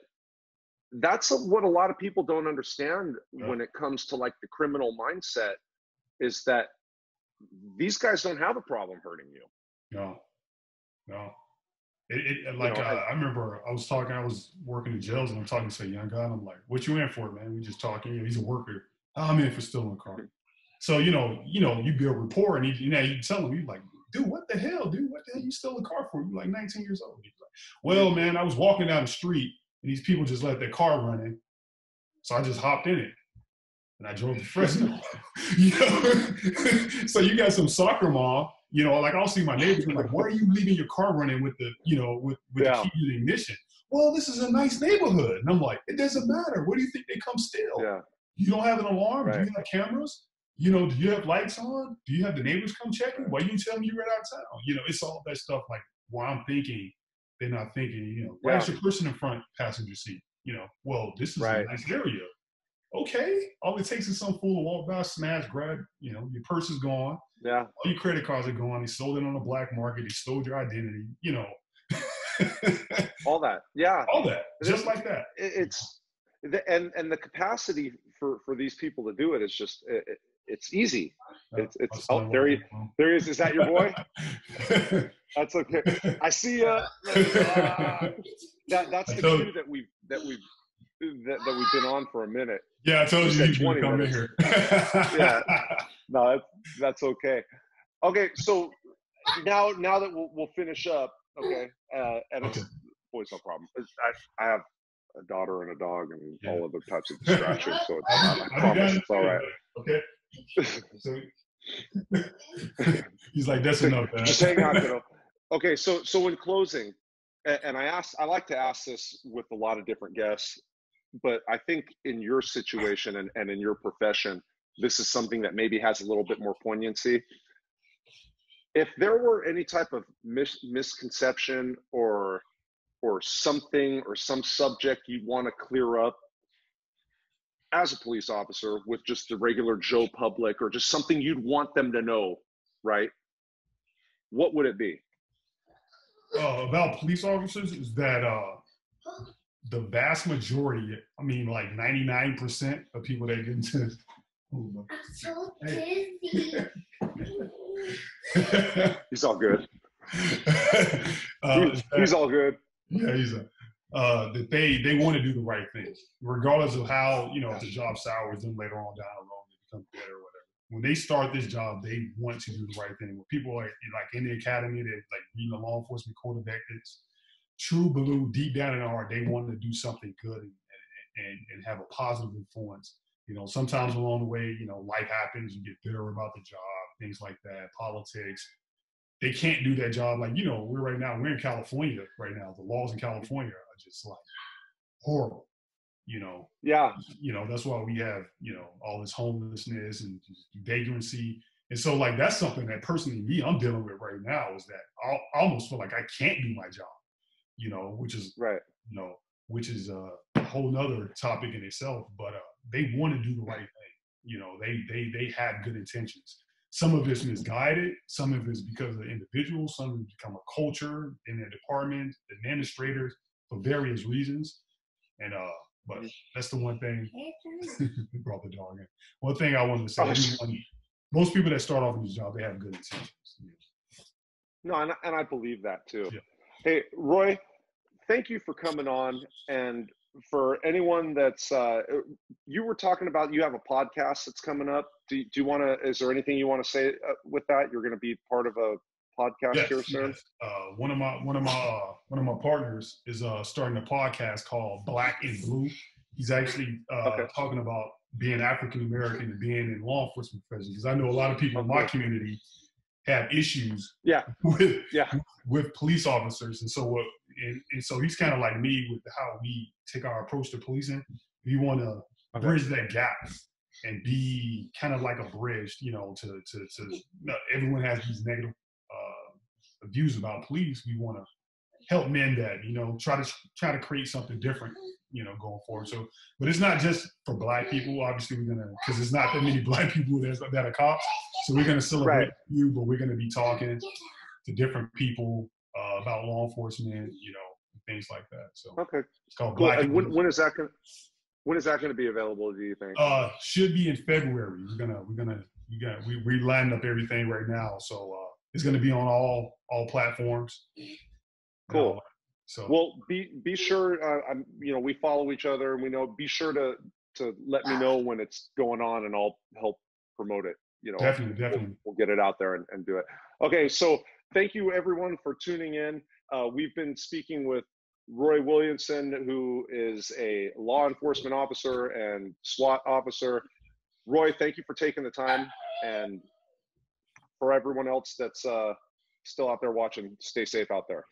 that's a, what a lot of people don't understand Yeah. when it comes to like the criminal mindset is that these guys don't have a problem hurting you No, no. It, it like know, uh, I- I remember I was talking. I was working in jails, and I'm talking to a young guy, and I'm like, "What you in for, man?" We just talking. You know, he's a worker. "Oh, I'm in for stealing a car. So you know, you know, you build rapport, and he, you know, you tell him, you like, dude, what the hell, dude? What the hell you stole a car for? You're like 19 years old. He's like, well, man, I was walking down the street and these people just left their car running. So I just hopped in it and I drove to Fresno. you know? so you got some soccer mom, you know, like I'll see my neighbors like, why are you leaving your car running with the, you know, with, with Yeah. the key to the ignition? Well, this is a nice neighborhood. And I'm like, it doesn't matter. What do you think they come steal? Yeah. You don't have an alarm? Right. Do you have cameras? You know, do you have lights on? Do you have the neighbors come checking? Why are you didn't tell me you were out of town? You know, it's all that stuff like while I'm thinking, they're not thinking, you know, why is Yeah. your person in front passenger seat? You know, well, this is Right. a nice area. Okay. All it takes is some fool to walk by, smash, grab, you know, your purse is gone, Yeah. all your credit cards are gone, they sold it on the black market, they stole your identity, you know. All that. Yeah. all that. Just like that. It's and and the capacity for for these people to do it is just it- it's easy. It's it's oh there he there he is. Is that your boy? That's okay. I see you. that that's the cue that we've that we've that, that we've been on for a minute. Yeah, I told You you said you should 20 come in here. Yeah. No, that's that's okay. Okay, so now now that we'll we'll finish up. Okay, uh, and it's Okay. boys no problem. I I have a daughter and a dog and Yeah. all other types of distractions, so it's, I promise it's all right. Okay. So he's like, that's enough, man. Just hang on, kiddo. Okay, so so in closing, and I ask, I like to ask this with a lot of different guests, but I think in your situation and, and in your profession, this is something that maybe has a little bit more poignancy. If there were any type of mis- misconception or or something or some subject you want to clear up as a police officer with just the regular Joe public or just something you'd want them to know, right? What would it be? Uh, about police officers is that uh, the vast majority, I mean, like 99% of people that get into Hold I'm so Hey. dizzy. He's all good. uh, He's, he's all good. yeah, he's a, uh, that they they want to do the right thing, regardless of how you know if the job sours them later on down the road, they become better or whatever. When they start this job, they want to do the right thing. When people like like in the academy, they like being the law enforcement of ethics, true blue, deep down in their heart, they want to do something good and, and and have a positive influence. You know, sometimes along the way, you know, life happens, you get bitter about the job, things like that, politics they can't do that job. Like, you know, we're right now, we're in California right now. The laws in California are just like horrible. You know, Yeah, you know, that's why we have, you know, all this homelessness and vagrancy. And so like that's something that personally me I'm dealing with right now is that I almost feel like I can't do my job, you know, which is right. you know, which is a whole nother topic in itself. But uh, they want to do the right thing. You know, they they they have good intentions. Some of it's misguided. Some of it's because of the individual. Some of it's become a culture in their department, administrators for various reasons. And uh, but that's the one thing. we brought the dog in. One thing I wanted to say: Oh, everyone, most people that start off in this job, they have good intentions. No, and, and I believe that too. Yeah. Hey, Roy, thank you for coming on. And for anyone that's, uh, you were talking about you have a podcast that's coming up. Do, do you want to, is there anything you want to say uh, with that? You're going to be part of a podcast Yes, here soon? yes. Uh, one of my one of my uh, one of my partners is uh, starting a podcast called Black and Blue. He's actually uh, Okay. talking about being African American and being in law enforcement profession because I know a lot of people in my community have issues Yeah. with Yeah. with police officers and so what and, and so he's kind of like me with how we take our approach to policing we want to Okay. bridge that gap and be kind of like a bridge you know to to, to no, everyone has these negative uh, views about police we want to help mend that you know try to try to create something different you know going forward so but it's not just for black people obviously we're gonna because there's not that many black people that's, that are cops so we're gonna celebrate Right. you but we're gonna be talking to different people uh, about law enforcement you know things like that so Okay. it's called Cool. black And when, when is that going to, when is that going to be available, do you think? uh should be in february we're gonna we're gonna we got we we lined up everything right now so uh is going to be on all all platforms. Cool. Uh, so well, be be sure. Uh, I'm you know we follow each other and we know. Be sure to to let me know when it's going on and I'll help promote it. You know, definitely, definitely. We'll, we'll get it out there and, and do it. Okay, so thank you everyone for tuning in. Uh, we've been speaking with Roy Williamson, who is a law enforcement officer and SWAT officer. Roy, thank you for taking the time and for everyone else that's uh, still out there watching, stay safe out there.